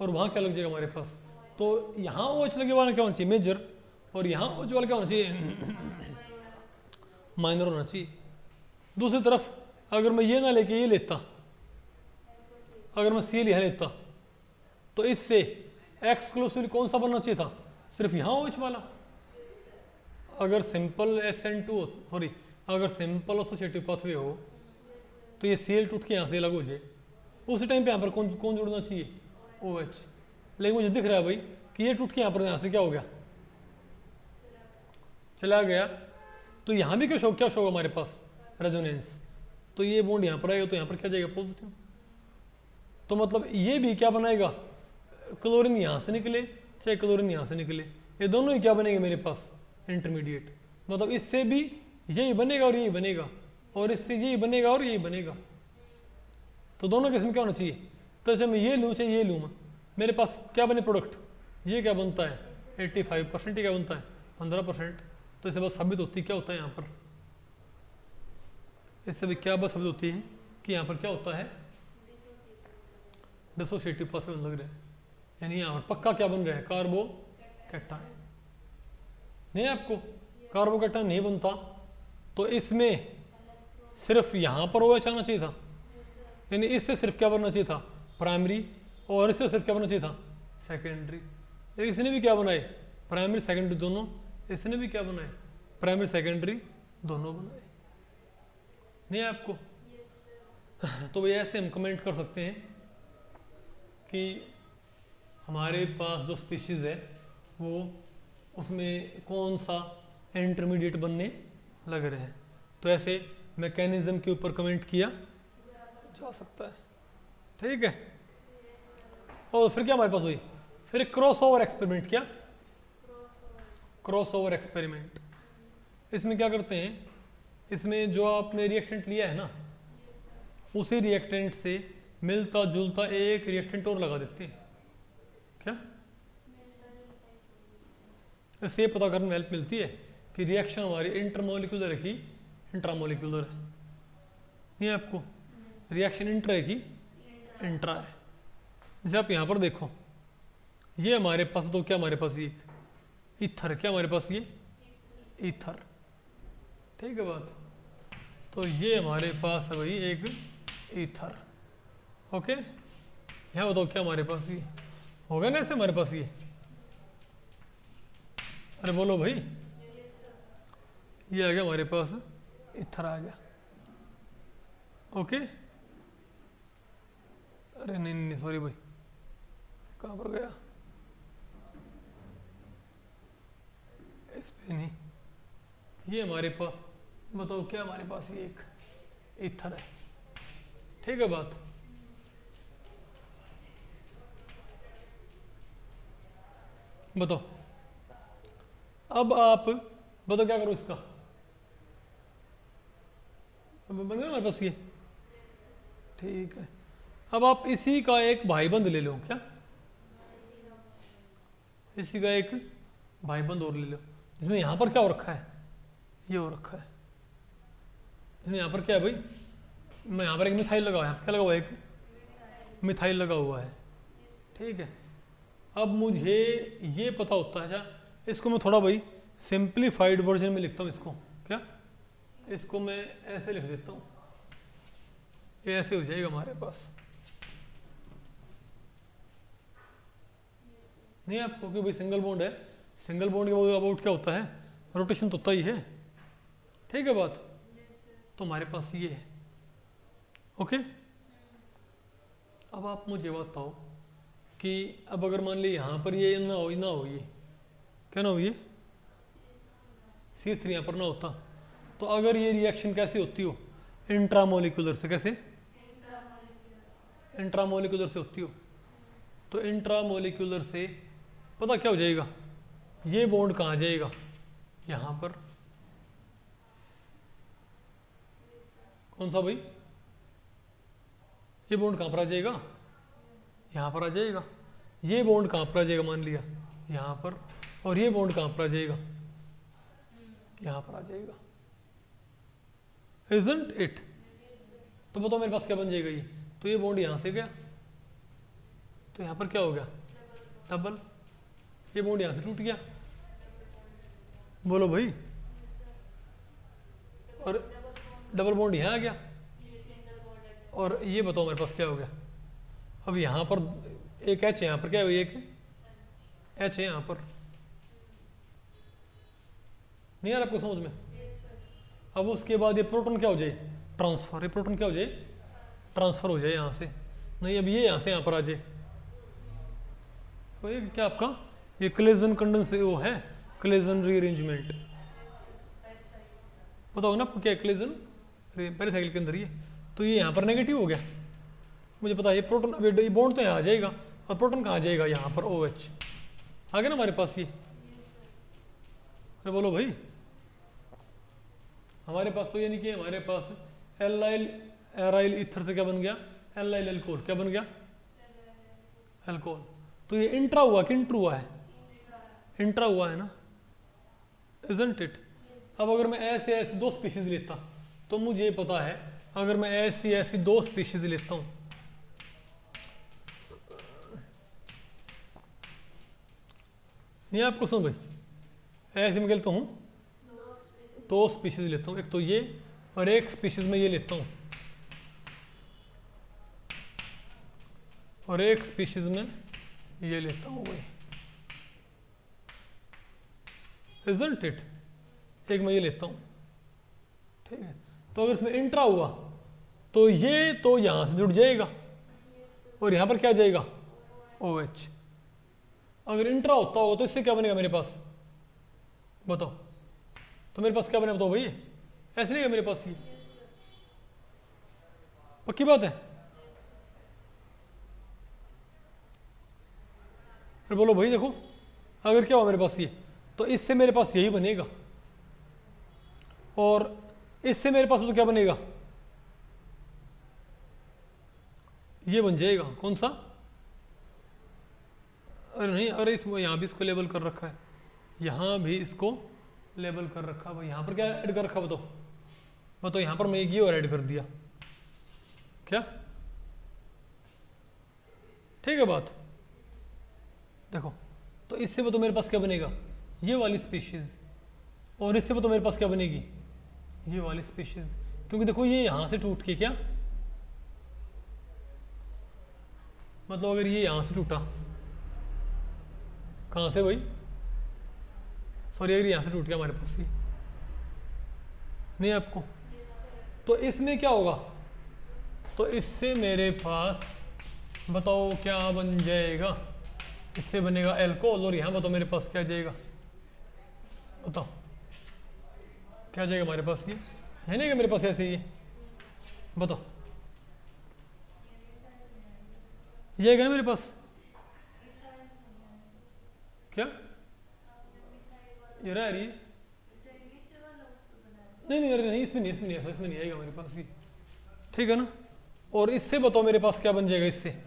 और वहाँ क्या लग जाएगा हमारे पास? तो यहाँ ओ एच लगे वाला क्या होना चाहिए? मेजर और यहाँ ओ एच वाला क्या होना चाहिए? माइनर होना चाहिए। दूसरी तरफ़, अगर मैं ये ना लेके ये लेता, अगर मैं सी यहाँ लेता तो इससे एक्सक्लूसिवली कौन सा बनना चाहिए था? सिर्फ़ यहाँ ओ वाला अगर simple S N two sorry अगर सिंपल एसोसिएटिव पाथवे हो तो ये सी एल टूट के यहाँ से अलग हो जाए। उसी टाइम पे यहाँ पर कौन कौन जुड़ना चाहिए? ओ एच लेकिन मुझे दिख रहा है भाई, कि ये टूट के यहाँ पर यहाँ से क्या हो गया? चला गया। तो यहाँ भी क्या शो क्या शो होगा हमारे पास? रेजोनेंस तो ये बॉन्ड यहाँ पर आएगा तो यहाँ पर क्या जाएगा? पॉजिटिव तो मतलब ये भी क्या बनाएगा? क्लोरीन यहाँ से निकले, चाहे क्लोरीन यहाँ से निकले। ये दोनों ही क्या बनेंगे मेरे पास? इंटरमीडिएट मतलब इससे भी यही बनेगा और यही बनेगा, और इससे यही बनेगा और यही बनेगा। तो दोनों किस्म क्या होना चाहिए? तो जैसे मैं ये लूँ, चाहे ये लूँ मेरे पास क्या बने प्रोडक्ट ये क्या बनता है? 85 परसेंट क्या बनता है? 15 परसेंट तो इससे बस साबित होती क्या होता है यहाँ पर? इससे भी क्या बात साबित होती है कि यहाँ पर क्या होता है? डिसोसिएटिव पाथवे लग रहा है। यानी यहाँ पक्का क्या बन रहा है कार्बो कैटाइन नहीं आपको? कार्बो कैटाइन नहीं बनता। तो इसमें सिर्फ़ यहाँ पर वो आना चाहिए था। यानी इससे सिर्फ़ क्या बनना चाहिए था? प्राइमरी और इससे सिर्फ़ क्या बनना चाहिए था? सेकेंडरी इसने भी क्या बनाए? प्राइमरी सेकेंडरी दोनों। इसने भी क्या बनाए? प्राइमरी सेकेंडरी दोनों बनाए। नहीं आपको? तो भैया ऐसे हम कमेंट कर सकते हैं कि हमारे पास जो स्पीशीज है, वो उसमें कौन सा इंटरमीडिएट बनने लग रहे हैं? तो ऐसे मैकेनिज्म के ऊपर कमेंट किया, जा सकता है। ठीक है? और फिर क्या हमारे पास हुई? फिर क्रॉस ओवर एक्सपेरिमेंट क्या। क्रॉस ओवर एक्सपेरिमेंट इसमें क्या करते हैं? इसमें जो आपने रिएक्टेंट लिया है ना, उसी रिएक्टेंट से मिलता जुलता एक रिएक्टेंट और लगा देते हैं क्या इससे ये पता करने में हेल्प मिलती है कि रिएक्शन हमारी इंटरमोलिकुलर है कि इंट्रामोलिकुलर है। ये आपको रिएक्शन इंटर है कि इंट्रा है। जैसे आप यहाँ पर देखो, ये हमारे पास तो क्या हमारे पास ये ईथर क्या हमारे पास ये? इथर। ठीक है बात? तो ये हमारे पास है भाई एक ईथर ओके? यहाँ बताओ, क्या हमारे पास ये? होगा ना ऐसे हमारे पास ये? अरे बोलो भाई। ये आ गया हमारे पास। इथर आ गया। ओके। अरे नहीं नहीं सॉरी भाई। कहाँ पर गया? इस पे नहीं। ये हमारे पास। बताओ क्या हमारे पास ये एक इथर है? ठीक है बात। बताओ। अब आप बताओ क्या करो इसका? बन गया हमारे पास ये? ठीक है। अब आप इसी का एक भाईबंद ले लो क्या? इसी का एक भाईबंद और ले लो। जिसमें यहाँ पर क्या हो रखा है? ये हो रखा है। इसमें यहाँ पर क्या है भाई? मैं यहाँ पर एक मिथाइल लगा हुआ है। क्या लगा हुआ है एक? मिथाइल लगा हुआ है। ठीक है। अब मुझे ये पता होता है अच्छा? इसको मैं थोड़ा भाई सिंप्लीफाइड वर्जन में लिखता हूँ इसको। क्या? इसको मैं ऐसे लिख देता हूँ। ये ऐसे हो जाएगा हमारे पास। नहीं आपको क्योंकि भाई सिंगल बॉन्ड है। सिंगल बॉन्ड के अबाउट क्या होता है? रोटेशन तो होता ही है। ठीक है बात? तो हमारे पास ये है। ओके अब आप मुझे बताओ कि अब अगर मान ली यहाँ पर ये ना हो ना हो, ये। क्या ना हो ये सी थ्री यहाँ पर ना होता। तो अगर ये रिएक्शन कैसे होती हो? इंट्रामोलिकुलर से कैसे? इंट्रामोलिकुलर से होती हो। तो इंट्रामोलिकुलर से पता क्या हो जाएगा? ये बॉन्ड कहाँ जाएगा? यहाँ पर। कौन सा भाई? ये बॉन्ड कहाँ पर आ जाएगा? यहाँ पर आ जाएगा। ये बॉन्ड कहाँ पर आ जाएगा? मान लिया। यहाँ पर। और ये बॉन्ड कहाँ पर आ जाएगा? यहाँ पर आ जाएगा। इजंट इट तो बताओ मेरे पास क्या बन जाएगा ये? तो ये बॉन्ड यहाँ से गया। तो यहाँ पर क्या हो गया? डबल ये बॉन्ड यहाँ से टूट गया। बोलो भाई। और डबल बॉन्ड यहाँ आ गया। और ये बताओ मेरे पास क्या हो गया? अब यहाँ पर एक एच यहाँ पर, क्या है एक? एच है यहाँ पर। नहीं रहा आपको समझ में? अब उसके बाद ये प्रोटॉन क्या हो जाए? ट्रांसफ़र ये प्रोटॉन क्या हो जाए? ट्रांसफ़र हो जाए यहाँ से। नहीं, अब ये यहाँ से यहाँ पर आ जाए। तो ये क्या आपका? ये क्लेजन कंडेंस वो है क्लेजन रीअरेंजमेंट पता होगा ना आपको क्या क्लेजन पहले साइकिल के अंदर ये तो ये यहाँ पर नेगेटिव हो गया। मुझे पता है ये प्रोटॉन ये बॉन्ड तो यहाँ आ जाएगा। और प्रोटॉन कहाँ जाएगा? यहाँ पर ओ OH आ गया ना हमारे पास ये? अरे बोलो भाई। हमारे पास तो ये नहीं किया हमारे पास एलाइल एराइल इथर से क्या बन गया? एल एलाइल एल्कोहल क्या बन गया? एल्कोहल तो ये इंट्रा हुआ, कि इंट्रू हुआ है? इंट्रा हुआ है ना? इजंट इट अब अगर मैं ऐसे ऐसे दो स्पीशीज लेता तो मुझे पता है, अगर मैं ऐसी ऐसी दो स्पीशीज लेता हूँ, नहीं, आपको सुन भाई, ऐसे में खेलता हूँ। दो स्पीशीज लेता हूँ। एक तो ये और एक स्पीशीज में ये लेता हूँ। और एक स्पीशीज में ये लेता हूँ भाई इजंट इट एक मैं ये लेता हूँ। ठीक है? तो अगर इसमें इंट्रा हुआ तो ये तो यहाँ से जुड़ जाएगा। और यहाँ पर क्या जाएगा? ओ OH अगर इंट्रा होता होगा तो इससे क्या बनेगा मेरे पास? बताओ। तो मेरे पास क्या बने बताओ भाई? ऐसे नहीं है मेरे पास ये पक्की बात है? फिर बोलो भाई देखो, अगर क्या हुआ मेरे पास ये तो इससे मेरे पास यही बनेगा। और इससे मेरे पास तो क्या बनेगा? ये बन जाएगा। कौन सा? अरे नहीं, अरे इस यहाँ भी इसको लेबल कर रखा है। यहाँ भी इसको लेबल कर रखा भाई यहाँ पर क्या ऐड कर रखा, बताओ। बताओ, यहाँ पर मैं एक ये और ऐड कर दिया। क्या? ठीक है बात। देखो तो इससे तो मेरे पास क्या बनेगा? ये वाली स्पीशीज और इससे तो मेरे पास क्या बनेगी? ये वाली स्पीशीज क्योंकि देखो, ये यहाँ से टूट के क्या? मतलब अगर ये यहाँ से टूटा, कहाँ से भाई? सॉरी, अगर यहाँ से टूट गया हमारे पास ये नहीं आपको? तो इसमें क्या होगा? तो इससे मेरे पास, बताओ क्या बन जाएगा? इससे बनेगा एल्कोहल और यहाँ बताओ मेरे पास क्या जाएगा? बताओ। क्या जाएगा हमारे पास ये? है नहीं क्या मेरे पास ऐसे ये बताओ। ये है मेरे पास? क्या? ये रहा रही नहीं नहीं, अरे नहीं, इसमें नहीं इसमें नहीं, ऐसा, इसमें नहीं आएगा मेरे पास, ये। ठीक है ना? और इससे बताओ मेरे पास क्या बन जाएगा इससे?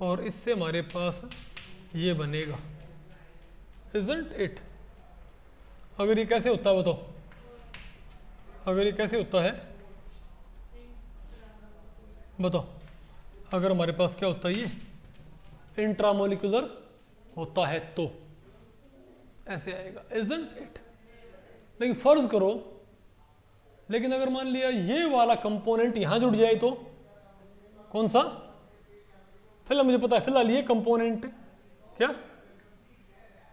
और इससे हमारे पास ये बनेगा। रिज़ल्ट इट अगर ये कैसे होता है बताओ। अगर ये कैसे होता है? बताओ। अगर हमारे पास क्या होता है ये? इंट्रामोलिकुलर होता है तो। ऐसे आएगा। इजंट इट लेकिन फ़र्ज़ करो, लेकिन अगर मान लिया ये वाला कंपोनेंट यहाँ जुड़ जाए तो कौन सा? फ़िलहाल मुझे पता है, फ़िलहाल ये कंपोनेंट क्या?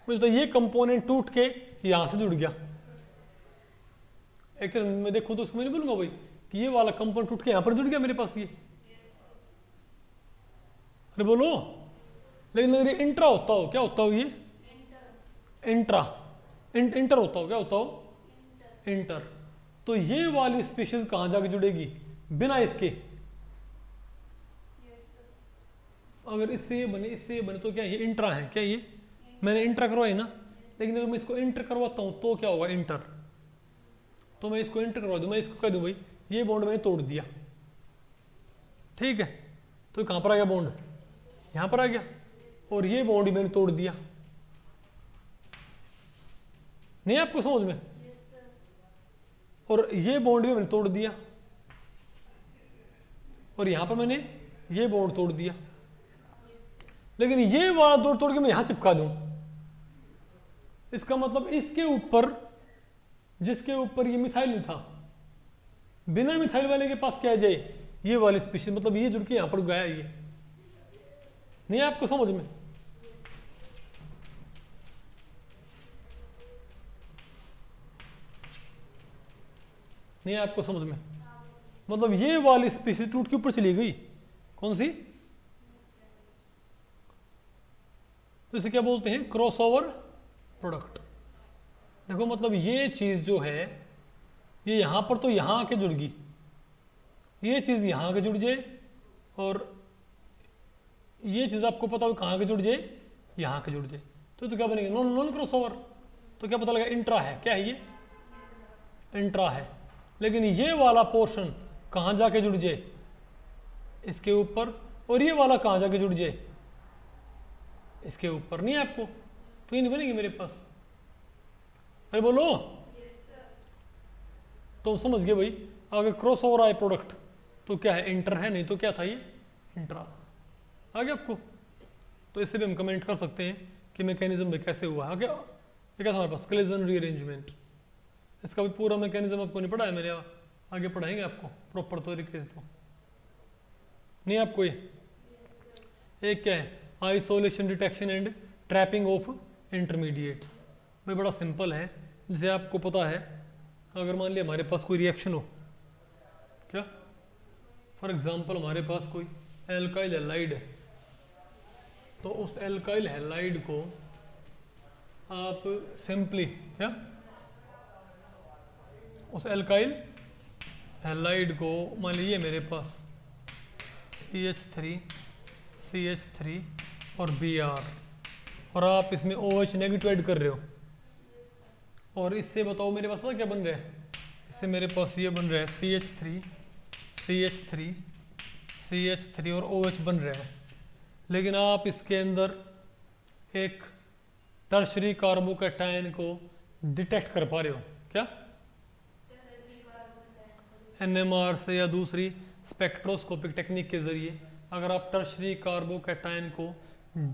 मुझे तो ये कंपोनेंट टूट के यहाँ से जुड़ गया। एक्चुअली मैं देखूँ तो उसको मैं नहीं बोलूँगा भाई, कि ये वाला कंपोनेंट टूट के यहाँ पर जुड़ गया मेरे पास ये। अरे बोलो, लेकिन अगर ये इंट्रा होता हो, क्या होता हो ये? इंट्रा इंटर होता हो, क्या होता हो? इंटर तो ये वाली स्पीशीज कहाँ जाके जुड़ेगी? बिना इसके। अगर इससे ये बने, इससे ये बने तो क्या ये इंट्रा है? क्या ये? मैंने इंटर करवाई ना? लेकिन अगर मैं इसको इंटर करवाता हूँ तो क्या होगा? इंटर तो मैं इसको इंटर करवा दूँ, मैं इसको कह दूँ भाई, ये बॉन्ड मैंने तोड़ दिया। ठीक है? तो कहाँ पर आ गया बॉन्ड यहाँ पर आ गया। और ये बॉन्ड मैंने तोड़ दिया। नहीं, आपको समझ में? और ये बॉन्ड भी मैंने तोड़ दिया। और यहाँ पर मैंने ये बॉन्ड तोड़ दिया। लेकिन ये वाला तोड़ तोड़ के मैं यहाँ चिपका दूँ। इसका मतलब इसके ऊपर, जिसके ऊपर ये मिथाइल था, बिना मिथाइल वाले के पास क्या जाए? ये वाली स्पीशीज मतलब ये जुड़ के यहाँ पर गया ये। नहीं, आपको समझ में? नहीं आपको समझ में। मतलब ये वाली स्पीशीज टूट के ऊपर चली गई। कौन सी? तो इसे क्या बोलते हैं? क्रॉसओवर प्रोडक्ट देखो मतलब ये चीज़ जो है ये यहाँ पर तो यहाँ आके जुड़ गई। ये चीज़ यहाँ के जुड़ जाए और ये चीज़ आपको पता हो कहाँ के जुड़ जाए? यहाँ के जुड़ जाए। तो, तो क्या बनेगा? नॉन नॉन क्रॉसओवर तो क्या पता लगा? इंट्रा है। क्या है ये? इंट्रा है। लेकिन ये वाला पोर्शन कहाँ जाके जुड़ जाए? इसके ऊपर और ये वाला कहाँ जाके जुड़ जाए? इसके ऊपर नहीं आपको? तो ये नहीं बनेगी मेरे पास। अरे बोलो। तो समझ गए भाई। अगर क्रॉस ओवर आए प्रोडक्ट तो क्या है? इंटर है नहीं तो क्या था ये? इंट्रा आ गया आपको। तो इससे भी हम कमेंट कर सकते हैं कि मैकेनिज्म में कैसे हुआ। आगे ये क्या था हमारे पास? क्लेजन रीअरेंजमेंट इसका भी पूरा मैकेनिज्म आपको नहीं पढ़ाया मैंने आगे पढ़ाएँगे आपको प्रॉपर तरीके से तो। नहीं आपको ये? एक क्या है? Isolation detection and trapping of intermediates भाई बड़ा सिंपल है। जैसे आपको पता है, अगर मान लिया हमारे पास कोई रिएक्शन हो, क्या? फॉर एग्ज़ाम्पल हमारे पास कोई एल्काइल हेलाइड है। तो उस एल्काइल हेलाइड को आप सिंपली क्या? उस एल्काइल हेलाइड को मान लीजिए मेरे पास C H three C H three और बी आर और आप इसमें ओ एच नेगेटिव ऐड कर रहे हो। और इससे बताओ मेरे पास पता क्या बन रहा है? इससे मेरे पास ये बन रहा है C H three C H three C H three और ओ एच बन रहा है। लेकिन आप इसके अंदर एक टर्शरी कार्बोकैटायन को डिटेक्ट कर पा रहे हो। क्या? एनएमआर से या दूसरी स्पेक्ट्रोस्कोपिक टेक्निक के ज़रिए अगर आप टर्शरी कार्बोकैटायन को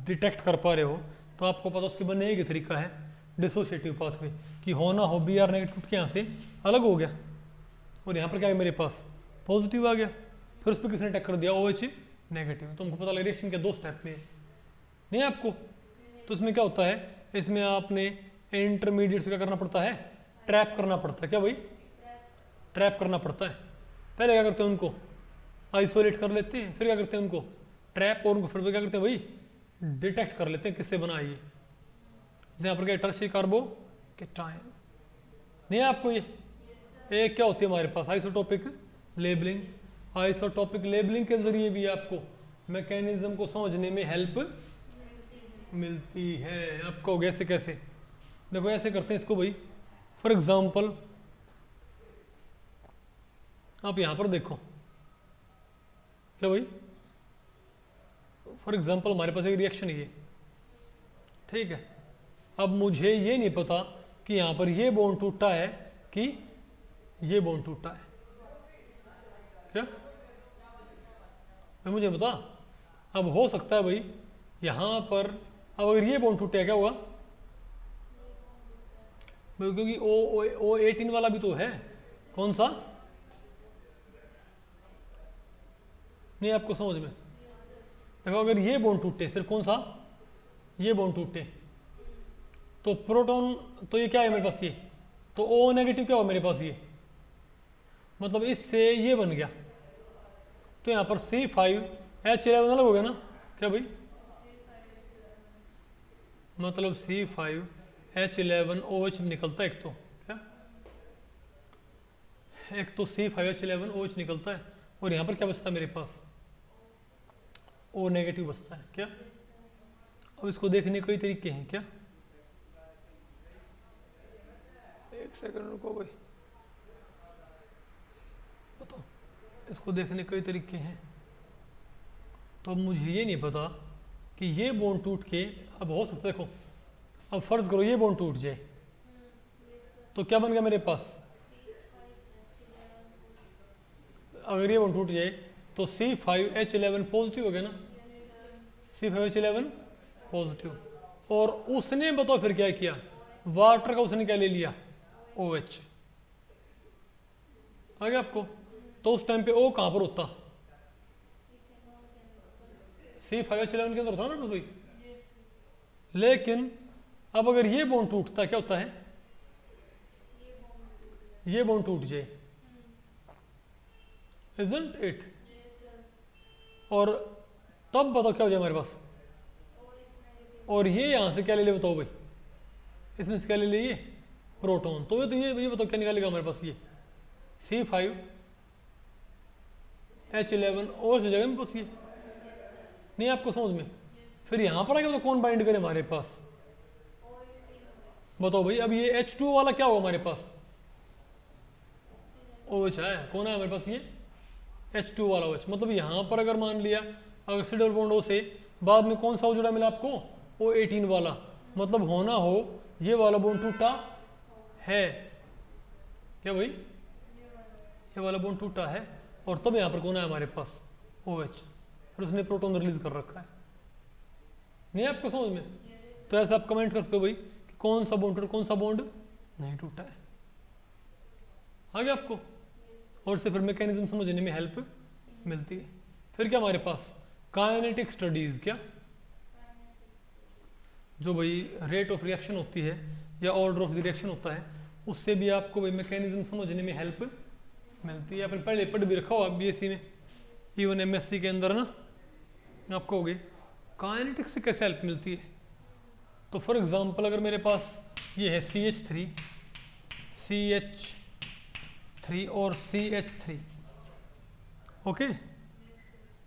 डिटेक्ट कर पा रहे हो तो आपको पता उसके बनने एक ही तरीका है डिसोशिएटिव पाथवे, कि होना हो, बी आर नेगेटिव के यहाँ से? अलग हो गया। और यहाँ पर क्या है मेरे पास? पॉजिटिव आ गया। फिर उस पर किसने टक्कर दिया ओ एच नेगेटिव तो हमको पता लगा रिएक्शन के दो स्टेप में नहीं आपको? तो इसमें क्या होता है? इसमें आपने इंटरमीडिएट से क्या करना पड़ता है ट्रैप करना पड़ता है। क्या भाई? ट्रैप करना पड़ता है। पहले क्या करते हैं उनको? आइसोलेट कर लेते हैं, फिर क्या करते हैं उनको? ट्रैप और उनको फिर क्या करते हैं भाई डिटेक्ट कर लेते हैं किससे बना ये। जैसे यहाँ पर क्या टर्शी कार्बो के टाइम नहीं आपको ये? एक क्या होती है हमारे पास? आइसोटोपिक लेबलिंग आइसोटोपिक लेबलिंग के ज़रिए भी आपको मैकेनिज्म को समझने में हेल्प मिलती है। आपको कैसे कैसे देखो ऐसे करते हैं इसको भाई। फॉर एग्ज़ाम्पल आप यहाँ पर देखो। क्या भाई? फॉर एग्ज़ाम्पल हमारे पास एक रिएक्शन ये। ठीक है? अब मुझे ये नहीं पता कि यहाँ पर ये बोन टूटा है कि ये बोन टूटा है। क्या? मैं मुझे बता। अब हो सकता है भाई, यहाँ पर अब अगर ये बोन टूटे क्या हुआ? क्योंकि ओ ओ एटीन वाला भी तो है। कौन सा? नहीं आपको समझ में? देखो, अगर ये बोन टूटे सिर्फ़ कौन सा? ये बोन टूटे तो प्रोटॉन तो ये क्या है मेरे पास ये? तो ओ नेगेटिव क्या हो मेरे पास ये? मतलब इससे ये बन गया। तो यहाँ पर सी फाइव एच इलेवन अलग हो गया ना? क्या भाई? मतलब C five H eleven O H निकलता है एक तो क्या? एक तो C five H eleven O H निकलता है। और यहाँ पर क्या बचता है मेरे पास? ओ नेगेटिव बचता है, क्या? अब इसको देखने कई तरीके हैं, क्या? एक सेकंड रुको भाई। बताओ, इसको देखने कई तरीके हैं। तो मुझे ये नहीं पता कि ये बोन टूट के, अब हो सकता देखो, अब फ़र्ज़ करो ये बोन टूट जाए। तो क्या बन गया मेरे पास? अगर ये बोन टूट जाए तो C five H eleven positive हो गया ना? C five H eleven positive और उसने बताओ फिर क्या किया? वाटर का उसने क्या ले लिया? ओ एच आ गया आपको? तो उस टाइम पे ओ कहाँ पर होता? सी फाइव एच इलेवन के अंदर होता ना भाई? लेकिन अब अगर ये बोन टूटता, क्या होता है? ये बोन टूट जाए। इजंट इट और तब बताओ क्या हो जाए हमारे पास? और ये यहाँ से क्या ले ले बताओ भाई? इसमें से क्या ले लिए प्रोटोन। तो ये तो ये ये बताओ क्या निकालेगा हमारे पास ये? सी फाइव एच इलेवन और से जगह में बस ये। नहीं, आपको समझ में? फिर यहाँ पर आगे तो कौन बाइंड करे हमारे पास? बताओ भाई, अब ये एच टू वाला क्या होगा हमारे पास? ओ अच्छा है, कौन है हमारे पास ये? एच टू वाला OH मतलब यहाँ पर अगर मान लिया, अगर सी डबल बॉन्ड ओ से बाद में कौन सा ओ जुड़ा मिला आपको? ओ एटीन वाला। मतलब होना हो, ये वाला बॉन्ड टूटा है। क्या भाई? ये वाला बॉन्ड टूटा है, और तब यहाँ पर कौन है हमारे पास? ओ एच और उसने प्रोटोन रिलीज़ कर रखा है। नहीं आपको समझ में? तो ऐसा आप कमेंट कर सकते हो भाई, कि कौन सा बॉन्ड कौन सा बॉन्ड नहीं टूटा है। आ गया आपको? और फिर मैकेनिज्म समझने में हेल्प मिलती है। फिर क्या हमारे पास? काइनेटिक स्टडीज़ क्या? जो भाई रेट ऑफ़ रिएक्शन होती है या ऑर्डर ऑफ़ रिएक्शन होता है, उससे भी आपको भाई मैकेनिज्म समझने में हेल्प मिलती है। आपने पहले पढ़ भी रखा हो आप बी एस सी में। इवन एम एस सी के अंदर ना, आपको होगी काइनेटिक से कैसे हेल्प मिलती है? तो फॉर एग्जांपल अगर मेरे पास ये है C H three C H three और सी एच थ्री। ओके?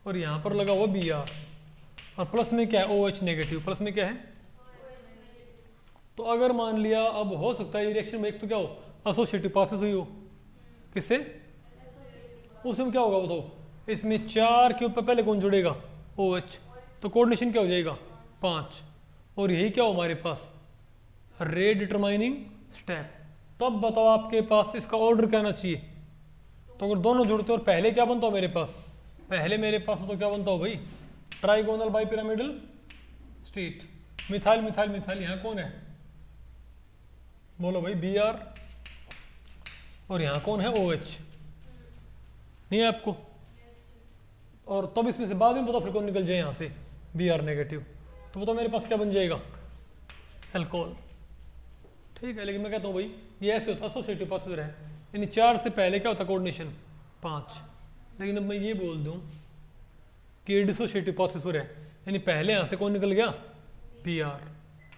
और यहाँ पर लगा हुआ बी आर और प्लस में क्या है? O H negative. प्लस में क्या है? तो अगर मान लिया, अब हो सकता है रिएक्शन में एक तो क्या हो? एसोसिएटिव पासिस हुई हो। किससे? उसमें क्या होगा बताओ? इसमें चार के ऊपर पहले कौन जुड़ेगा? ओ एच तो कोऑर्डिनेशन क्या हो जाएगा? पाँच। और यही क्या हो हमारे पास? Rate determining step. तब बताओ आपके पास इसका ऑर्डर क्या आना चाहिए। तो अगर दोनों जुड़ते और पहले क्या बनता हो मेरे पास? पहले मेरे पास तो क्या बनता हो भाई? Trigonal bipyramidal state methyl methyl methyl, यहाँ कौन है? बोलो भाई बी आर और यहाँ कौन है? ओ OH नहीं है आपको? और तब इसमें से बाद में बताओ, फिर कौन निकल जाए यहाँ से? बी आर नेगेटिव तो बताओ मेरे पास क्या बन जाएगा? एल्कोहल ठीक है, लेकिन मैं कहता हूँ भाई ये ऐसे होता एसोसिएटिव पाथवे है। यानी चार से पहले क्या होता कोऑर्डिनेशन पाँच। लेकिन अब मैं ये बोल दूँ कि डिसोसिएटिव पाथवे है। यानी पहले यहाँ से कौन निकल गया? बी आर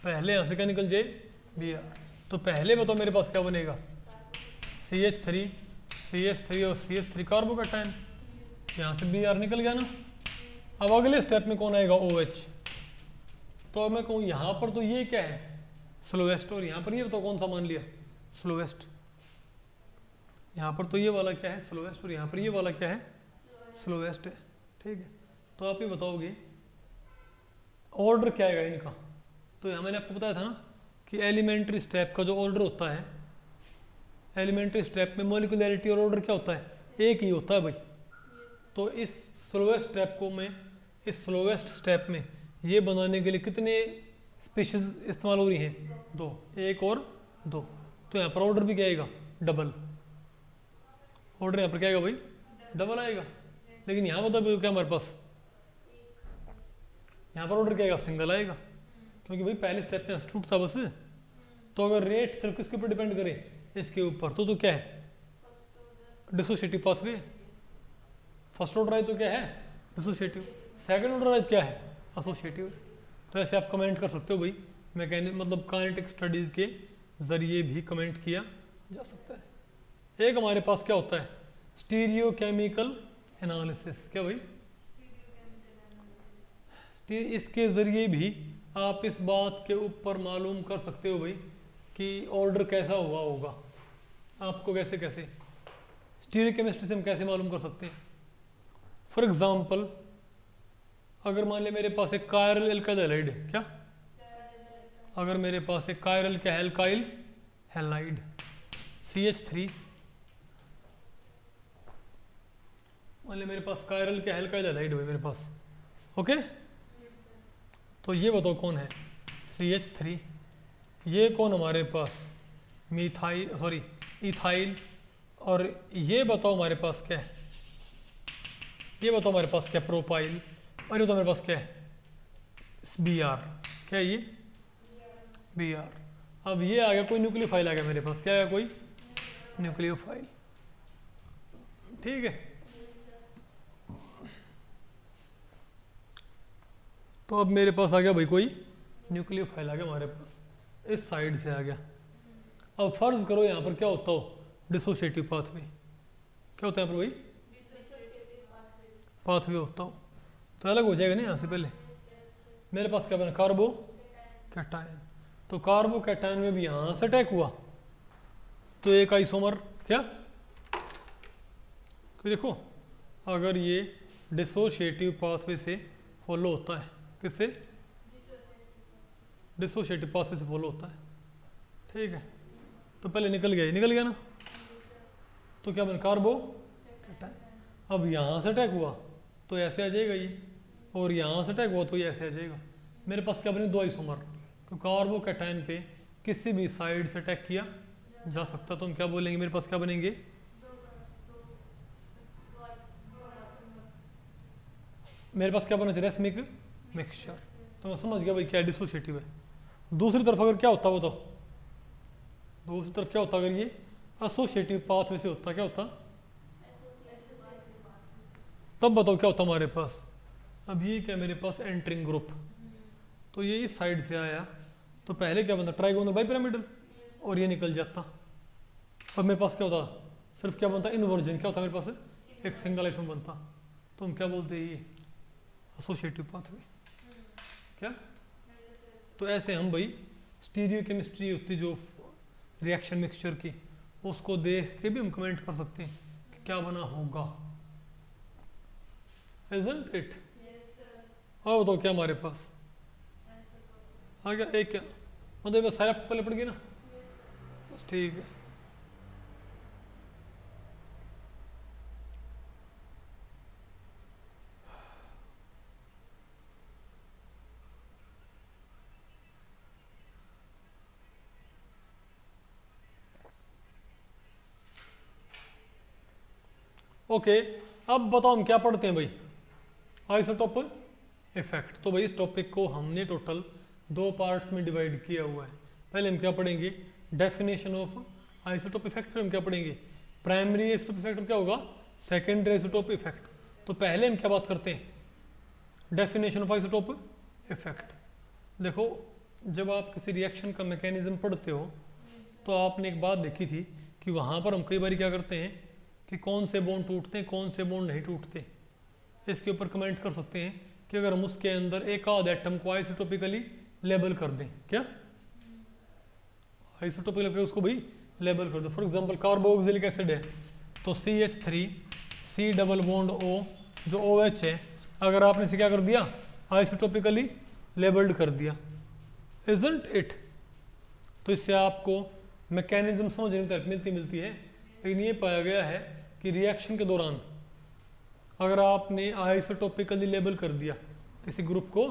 पहले यहाँ से क्या निकल जाए? बी आर तो पहले बताओ मेरे पास क्या बनेगा? C H three C H three और सी एच थ्री कार्बोकैटायन यहाँ से बी आर निकल गया ना। अब अगले स्टेप में कौन आएगा? ओ OH तो मैं कहूँ यहाँ पर तो ये क्या है? स्लोएस्ट और यहाँ पर ये बताओ कौन सा मान लिया? स्लोवेस्ट यहाँ पर तो ये वाला क्या है? स्लोवेस्ट और यहाँ पर ये वाला क्या है? स्लोवेस्ट है। ठीक है। तो आप ये बताओगे ऑर्डर क्या है इनका? तो यहाँ मैंने आपको बताया था ना कि एलिमेंट्री स्टेप का जो ऑर्डर होता है एलिमेंट्री स्टेप में मोलिकुलरिटी और ऑर्डर क्या होता है? एक ही होता है भाई। तो इस स्लोवेस्ट स्टेप को मैं, इस स्लोवेस्ट स्टेप में ये बनाने के लिए कितने स्पीशीज इस्तेमाल हो रही हैं? दो। एक और दो। तो यहाँ पर ऑर्डर भी क्या आएगा? डबल ऑर्डर यहाँ पर क्या आएगा भाई? डबल आएगा. लेकिन यहाँ मतलब क्या हमारे पास? यहाँ पर ऑर्डर क्या आएगा? सिंगल आएगा. क्योंकि भाई पहले स्टेप में इंस्टीट्यूट था बस। तो अगर रेट सिर्फ़ किसके ऊपर डिपेंड करे? इसके ऊपर। तो तो क्या है? डिसोसिएटिव पाथवे फ़र्स्ट ऑर्डर आए तो क्या है? डिसोशिएटिव सेकंड ऑर्डर आए तो क्या है? एसोसिएटिव तो ऐसे आप कमेंट कर सकते हो भाई। मैकेनिक मतलब काइनेटिक स्टडीज़ के ज़रिए भी कमेंट किया। जा सकता है। एक हमारे पास क्या होता है? स्टीरियो केमिकल एनालिसिस क्या भाई? इसके ज़रिए भी आप इस बात के ऊपर मालूम कर सकते हो भाई कि ऑर्डर कैसा हुआ होगा। आपको कैसे कैसे? स्टीरिक केमिस्ट्री से हम कैसे मालूम कर सकते हैं? फॉर एग्ज़ाम्पल अगर मान लिया मेरे पास एक कायरल एल्काइल है क्या? अगर मेरे पास एक कायरल क्या है alkyl halide C H three मान मेरे पास कायरल क्या हेल्काइल हेलाइड हुई मेरे पास ओके तो ये बताओ कौन है? सी एच थ्री ये कौन हमारे पास? मिथाइल सॉरी इथाइल और ये बताओ हमारे पास क्या है? ये बताओ हमारे पास क्या प्रोपाइल और ये बताओ मेरे पास क्या है? बी आर क्या ये? बी आर अब ये आ गया, कोई न्यूक्लियोफाइल आ गया मेरे पास। क्या है कोई? न्यूक्लियोफाइल ठीक है। तो अब मेरे पास आ गया भाई कोई न्यूक्लियोफाइल आ गया हमारे पास। इस साइड से आ गया। अब फ़र्ज़ करो यहाँ पर क्या होता हो? डिसोशिएटिव पाथवे क्या होता है यहाँ पर भाई? पाथवे होता हो। तो अलग हो जाएगा ना यहाँ से पहले। मेरे पास क्या बना? कार्बो कैटायन तो कार्बो कैटायन में भी यहाँ से अटैक हुआ। तो एक आइसोमर, क्या? तो देखो, अगर ये डिसोशिएटिव पाथवे से फॉलो होता है, किससे? डिसोशिएटिव पाथवे से फॉलो होता है। ठीक है तो पहले निकल गया निकल गया ना? तो क्या बन, कार्बो? अब यहाँ से अटैक हुआ तो ऐसे आ जाएगा ये। और यहाँ से अटैक हुआ तो ये ऐसे आ जाएगा। मेरे पास क्या बने? दो आइसोमर। तो कार्बो कैटाइन पे किसी भी साइड से अटैक किया जा सकता तो हम क्या बोलेंगे? मेरे पास क्या बनेंगे? मेरे पास क्या बना चाहिए? रेसमिक मिक्सचर तो मैं समझ गया भाई क्या डिसोसिएटिव है। दूसरी तरफ़ अगर क्या होता, वो तो। दूसरी तरफ़ क्या होता अगर ये? एसोसिएटिव पाथवे से होता, क्या होता? तब बताओ क्या होता हमारे पास। अब ये क्या मेरे पास? एंट्रिंग ग्रुप तो ये इस साइड से आया। तो पहले क्या बनता? ट्राइगोनल बाई पिरामिडल और ये निकल जाता। अब मेरे पास क्या होता? सिर्फ़ क्या बनता? इनवर्जन क्या होता मेरे पास? एक सिंगल आइसोम बनता। तो हम क्या बोलते हैं ये? एसोसिएटिव पाथवे क्या? तो ऐसे हम भाई स्टीरियो केमिस्ट्री होती जो रिएक्शन मिक्सचर की उसको देख के भी हम कमेंट कर सकते हैं कि क्या बना होगा। Isn't it? और बताओ क्या हमारे पास? आ गया एक क्या? मतलब सारे पहले पड़ गई ना बस ठीक है ओके अब बताओ हम क्या पढ़ते हैं भाई? Isotope effect. तो भाई इस टॉपिक को हमने टोटल दो पार्ट्स में डिवाइड किया हुआ है। पहले हम क्या पढ़ेंगे? डेफिनेशन ऑफ़ आइसोटोप इफ़ेक्ट फिर हम क्या पढ़ेंगे? प्राइमरी आइसोटोप इफ़ेक्ट क्या होगा? सेकेंडरी आइसोटोप इफ़ेक्ट तो पहले हम क्या बात करते हैं? डेफिनेशन ऑफ़ आइसोटोप इफ़ेक्ट देखो, जब आप किसी रिएक्शन का मैकेनिज्म पढ़ते हो तो आपने एक बात देखी थी कि वहाँ पर हम कई बार क्या करते हैं कि कौन से बोन टूटते हैं, कौन से बोन नहीं टूटते। इसके ऊपर कमेंट कर सकते हैं कि अगर हम उसके अंदर एक आध एटम को आइसोटोपिकली लेबल कर दें। क्या? आइसोटोपिकली उसको भी लेबल कर दो। फॉर एग्जांपल कार्बोक्सिलिक एसिड है तो C H three C double bond O जो ओ OH है, अगर आपने इसे क्या कर दिया? आइसोटोपिकली लेबल्ड कर दिया। इजंट इट तो इससे आपको मैकेनिज्म समझने में मिलती मिलती है, लेकिन ये पाया गया है कि रिएक्शन के दौरान अगर आपने आइसोटोपिकली लेबल कर दिया किसी ग्रुप को,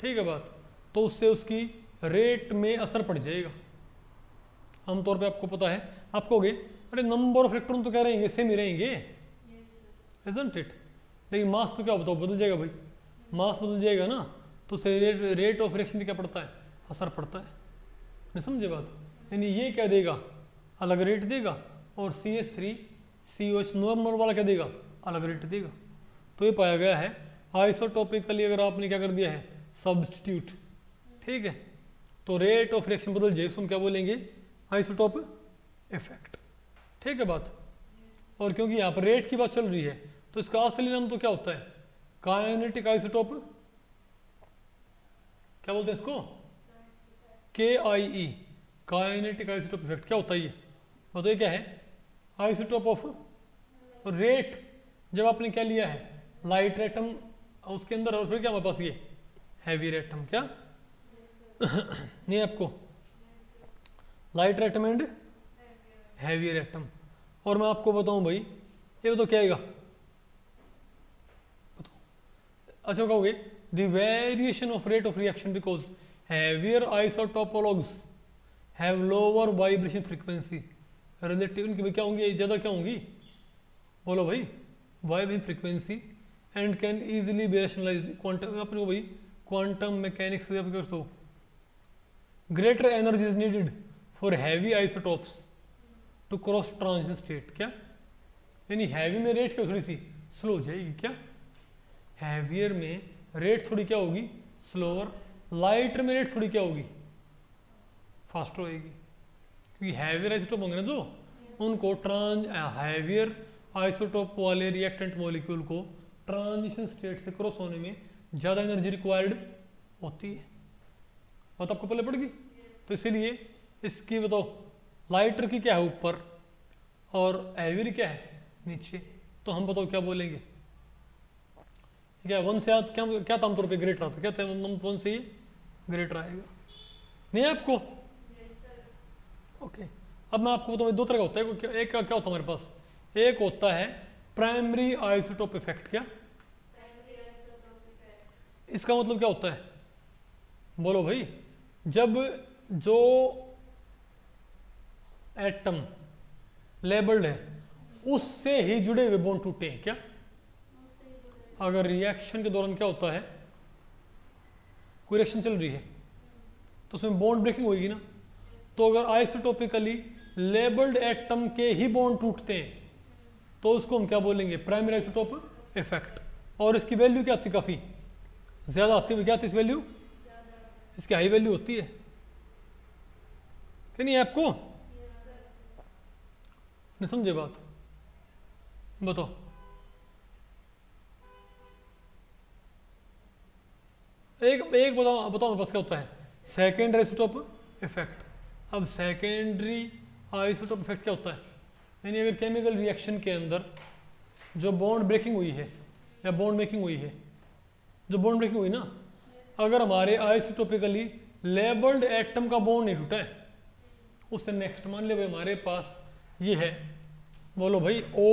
ठीक है बात? तो उससे उसकी रेट में असर पड़ जाएगा। आमतौर पे आपको पता है आप कहोगे अरे नंबर ऑफ़ इलेक्ट्रॉन तो क्या रहेंगे सेम ही रहेंगे? इजंट इट लेकिन मास तो क्या बताओ बदल जाएगा भाई। मास बदल जाएगा ना तो उससे रेट रेट ऑफ़ रिएक्शन क्या पड़ता है? असर पड़ता है। नहीं समझे बात? यानी ये क्या देगा? अलग रेट देगा और C S three C O H normal वाला क्या देगा? अलग रेट देगा। तो ये पाया गया है आइसोटोपिकली अगर आपने क्या कर दिया है सब्सटीट्यूट ठीक है? तो रेट ऑफ़ रिएक्शन बदल जाए हम क्या बोलेंगे? आइसोटोप इफ़ेक्ट ठीक है बात? और क्योंकि यहाँ पर रेट की बात चल रही है तो इसका असली नाम तो क्या होता है? काइनेटिक आइसोटोप क्या बोलते हैं इसको? K I E kinetic isotope effect क्या होता है ये? बताइए क्या है? आइसोटोप ऑफ़ रेट जब आपने क्या लिया है? लाइट रेटम उसके अंदर और फिर क्या हमारे पास ये? हैवी रेटम क्या? नहीं, आपको light atom and heavy atom. और मैं आपको बताऊँ भाई, ये तो क्या आएगा? अच्छा कहोगे the variation of rate of reaction because heavier isotopologues have lower vibration frequency relative इनकी क्या होंगी? ज़्यादा क्या होंगी? बोलो भाई vibration frequency and can easily be rationalize quantum अपने को भाई क्वांटम मैकेनिक्स दो greater energy is needed for heavy isotopes to cross transition state क्या यानी हैवी में रेट क्या थोड़ी सी स्लो हो जाएगी क्या? हैवियर में रेट थोड़ी क्या होगी? स्लोअर लाइटर में रेट थोड़ी क्या होगी? फास्टर होएगी। क्योंकि हैवियर आइसोटोप होंगे ना जो, उनको ट्रांस हैवियर आइसोटोप वाले रिएक्टेंट मॉलिक्यूल को ट्रांजिशन स्टेट से क्रॉस होने में ज़्यादा एनर्जी रिक्वायर्ड होती है। बात आपको पहले पड़ गई। तो इसीलिए इसकी बताओ लाइटर की क्या है ऊपर और हैवियर क्या है नीचे? तो हम बताओ क्या बोलेंगे? क्या वन से क्या क्या था आमतौर पर ग्रेटर आता क्या था वन से ही ग्रेटर आएगा। नहीं है आपको? ओके अब मैं आपको बताऊँ दो तरह का होता है। एक का क्या होता है हमारे पास? एक होता है प्राइमरी आइसोटोप इफ़ेक्ट क्या? इसका मतलब क्या होता है? बोलो भाई। जब जो एटम लेबल्ड है, उससे ही जुड़े हुए बॉन्ड टूटे हैं क्या? अगर रिएक्शन के दौरान क्या होता है? कोई रिएक्शन चल रही है? तो उसमें बॉन्ड ब्रेकिंग होगी ना? तो अगर आइसोटोपिकली लेबल्ड एटम के ही बॉन्ड टूटते हैं तो उसको हम क्या बोलेंगे? प्राइमरी आइसोटोप इफ़ेक्ट और इसकी वैल्यू क्या आती काफ़ी? ज़्यादा आती है। क्या आती इस वैल्यू इसकी हाई वैल्यू होती है। कि नहीं, आपको? नहीं समझे बात। बताओ। एक एक बताओ बताओ पास क्या होता है। सेकेंड आइसोटोप इफ़ेक्ट अब सेकेंडरी आइसोटोप इफ़ेक्ट क्या होता है? यानी अगर केमिकल रिएक्शन के अंदर जो बॉन्ड ब्रेकिंग हुई है, या बॉन्ड मेकिंग हुई है, जो बॉन्ड ब्रेकिंग हुई ना अगर हमारे आइसोटोपिकली लेबल्ड एटम का बॉन्ड नहीं टूटा है। उससे नेक्स्ट मान ले भाई हमारे पास ये है। बोलो भाई ओ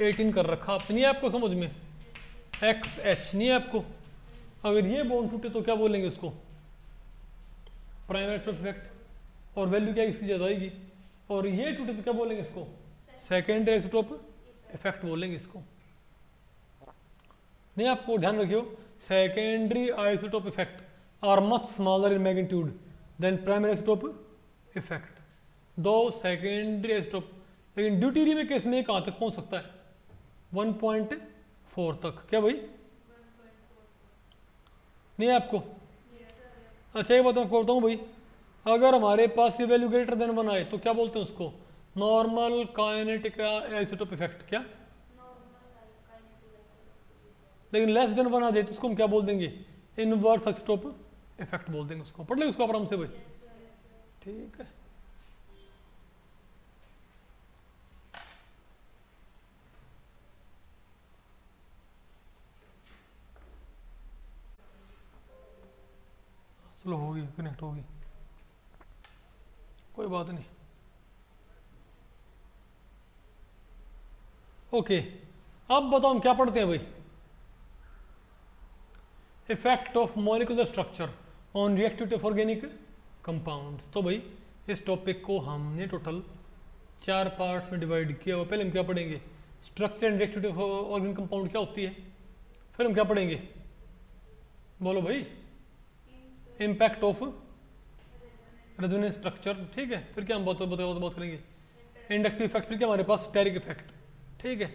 एटीन कर रखा आप नहीं आपको समझ में? एक्स एच नहीं है आपको? अगर ये बॉन्ड टूटे तो क्या बोलेंगे उसको? प्राइमरी इफ़ेक्ट और वैल्यू क्या इसकी ज़्यादा आएगी। और ये टूटे तो क्या बोलेंगे इसको? सेकेंड आइसोटोप इफ़ेक्ट बोलेंगे इसको। नहीं, आपको ध्यान रखियो secondary isotope effect are much smaller in magnitude than primary isotope effect दो सेकेंडरी आइसोटोप लेकिन ड्यूटीरी में केस में कहाँ तक पहुँच सकता है? 1.4 तक। क्या भाई? नहीं आपको? अच्छा ये बताऊँ बताऊँ भाई, अगर हमारे पास ये वैल्यू ग्रेटर देन वन आए तो क्या बोलते हैं उसको? नॉर्मल काइनेटिक आइसोटोप इफ़ेक्ट क्या? लेकिन लेस देन वन आ जाए तो उसको हम क्या बोल देंगे? इनवर्स आइसोटोप इफ़ेक्ट बोल देंगे उसको। पढ़ लेंगे उसको आराम से भाई। ठीक है। चलो होगी कनेक्ट होगी कोई बात नहीं। ओके अब बताओ हम क्या पढ़ते हैं भाई? Effect of molecular structure on reactivity of organic compounds तो भाई, इस टॉपिक को हमने टोटल चार पार्ट्स में डिवाइड किया हुआ। पहले हम क्या पढ़ेंगे? Structure and reactivity organic compound क्या होती है? फिर हम क्या पढ़ेंगे? बोलो भाई। इम्पैक्ट ऑफ़ रेजोनेंस स्ट्रक्चर ठीक है? फिर क्या हम बहुत बहुत बात करेंगे? इंडक्टिव इफ़ेक्ट फिर क्या हमारे पास स्टेरिक इफ़ेक्ट ठीक है?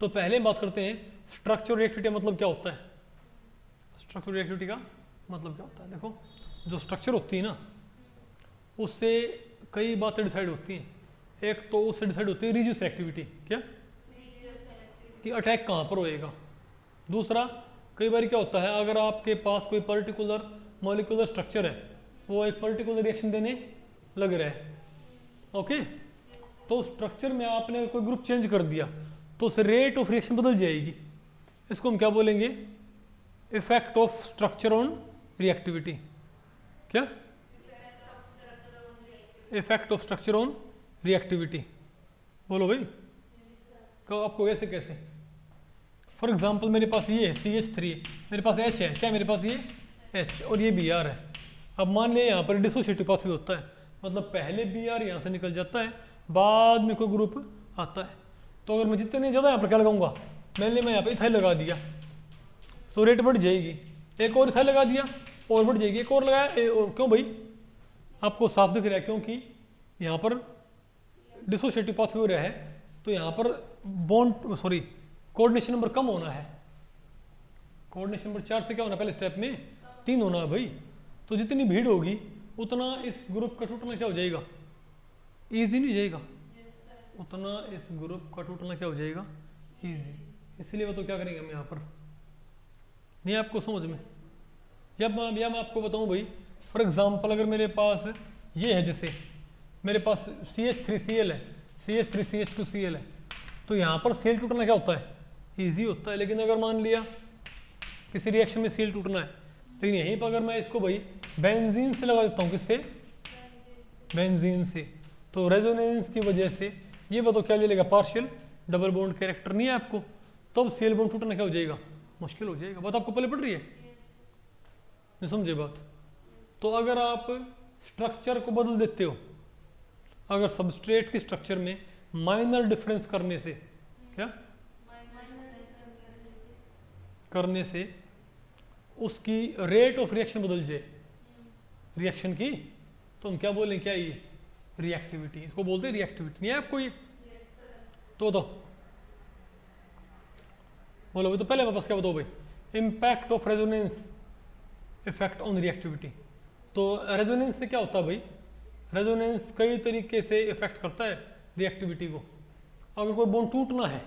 तो पहले हम बात करते हैं स्ट्रक्चर रिएक्टिविटी मतलब क्या होता है? स्ट्रक्चर रिएक्टिविटी का मतलब क्या होता है? देखो, जो स्ट्रक्चर होती है ना, उससे कई बातें डिसाइड होती हैं। एक तो उससे डिसाइड होती है रिज्यूस एक्टिविटी क्या? कि अटैक कहाँ पर होएगा? दूसरा, कई बार क्या होता है, अगर आपके पास कोई पर्टिकुलर मॉलिकुलर स्ट्रक्चर है, वो एक पर्टिकुलर रिएक्शन देने लग रहा है। ओके तो स्ट्रक्चर में आपने कोई ग्रुप चेंज कर दिया तो उस रेट ऑफ़ रिएक्शन बदल जाएगी। इसको हम क्या बोलेंगे? Effect of structure on reactivity क्या effect of structure on reactivity बोलो भाई। कहो, आपको कैसे कैसे? फॉर एग्ज़ाम्पल मेरे पास ये है सी एच थ्री मेरे पास एच है, क्या मेरे पास ये? एच और ये बी आर है। अब मान लिया यहाँ पर डिसोसिएटिव पाथवे होता है। मतलब पहले बी आर यहाँ से निकल जाता है, बाद में कोई ग्रुप आता है। तो अगर मैं जितने ज़्यादा यहाँ पर क्या लगाऊँगा? मैंने मैं यहाँ पर इथाइल लगा दिया। तो रेट बढ़ जाएगी। एक और इथाइल लगा दिया, और बढ़ जाएगी। एक और लगाया और क्यों भाई? आपको साफ़ दिख रहा है क्योंकि यहाँ पर डिसोसिएटिव पाथवे हो रहा है तो यहाँ पर बॉन्ड सॉरी कोऑर्डिनेशन नंबर कम होना है। कोऑर्डिनेशन नंबर चार से क्या होना पहले स्टेप में तीन होना है भाई। तो जितनी भीड़ होगी, उतना इस ग्रुप का टूटना क्या हो जाएगा? ईजी नहीं जाएगा? उतना इस ग्रुप का टूटना क्या हो जाएगा? ईजी इसलिए वो तो क्या करेंगे हम यहाँ पर? नहीं आपको समझ में। या मैं या मैं आपको बताऊँ भाई फॉर एग्ज़ाम्पल अगर मेरे पास ये है जैसे, मेरे पास C H three C L है C H three C H two C L है तो यहाँ पर सेल टूटना क्या होता है? ईजी होता है, लेकिन अगर मान लिया, किसी रिएक्शन में सील टूटना है लेकिन यहीं पर अगर मैं इसको भाई बेंजीन से लगा देता हूँ, किससे? बेंजीन से। तो रेजोनेंस की वजह से, ये बताओ क्या ले लेगा? पार्शियल डबल बॉन्ड कैरेक्टर नहीं है आपको? तो सेल बॉन्ड टूटना क्या हो जाएगा? मुश्किल हो जाएगा। बात आपको पहले पड़ रही है? नहीं समझे बात। तो अगर आप स्ट्रक्चर को बदल देते हो अगर सबस्ट्रेट के स्ट्रक्चर में माइनर डिफरेंस करने से क्या? करने से उसकी रेट ऑफ़ रिएक्शन बदल जाए। रिएक्शन की? तो हम क्या बोलें क्या ये? रिएक्टिविटी इसको बोलते हैं रिएक्टिविटी नहीं है आपको ये? तो बताओ। बोलो भाई तो पहले वापस क्या बताओ भाई impact of resonance effect on reactivity तो रेजोनेंस से क्या होता है भाई? रेजोनेंस कई तरीके से इफ़ेक्ट करता है रिएक्टिविटी को। अगर कोई बॉन्ड टूटना है,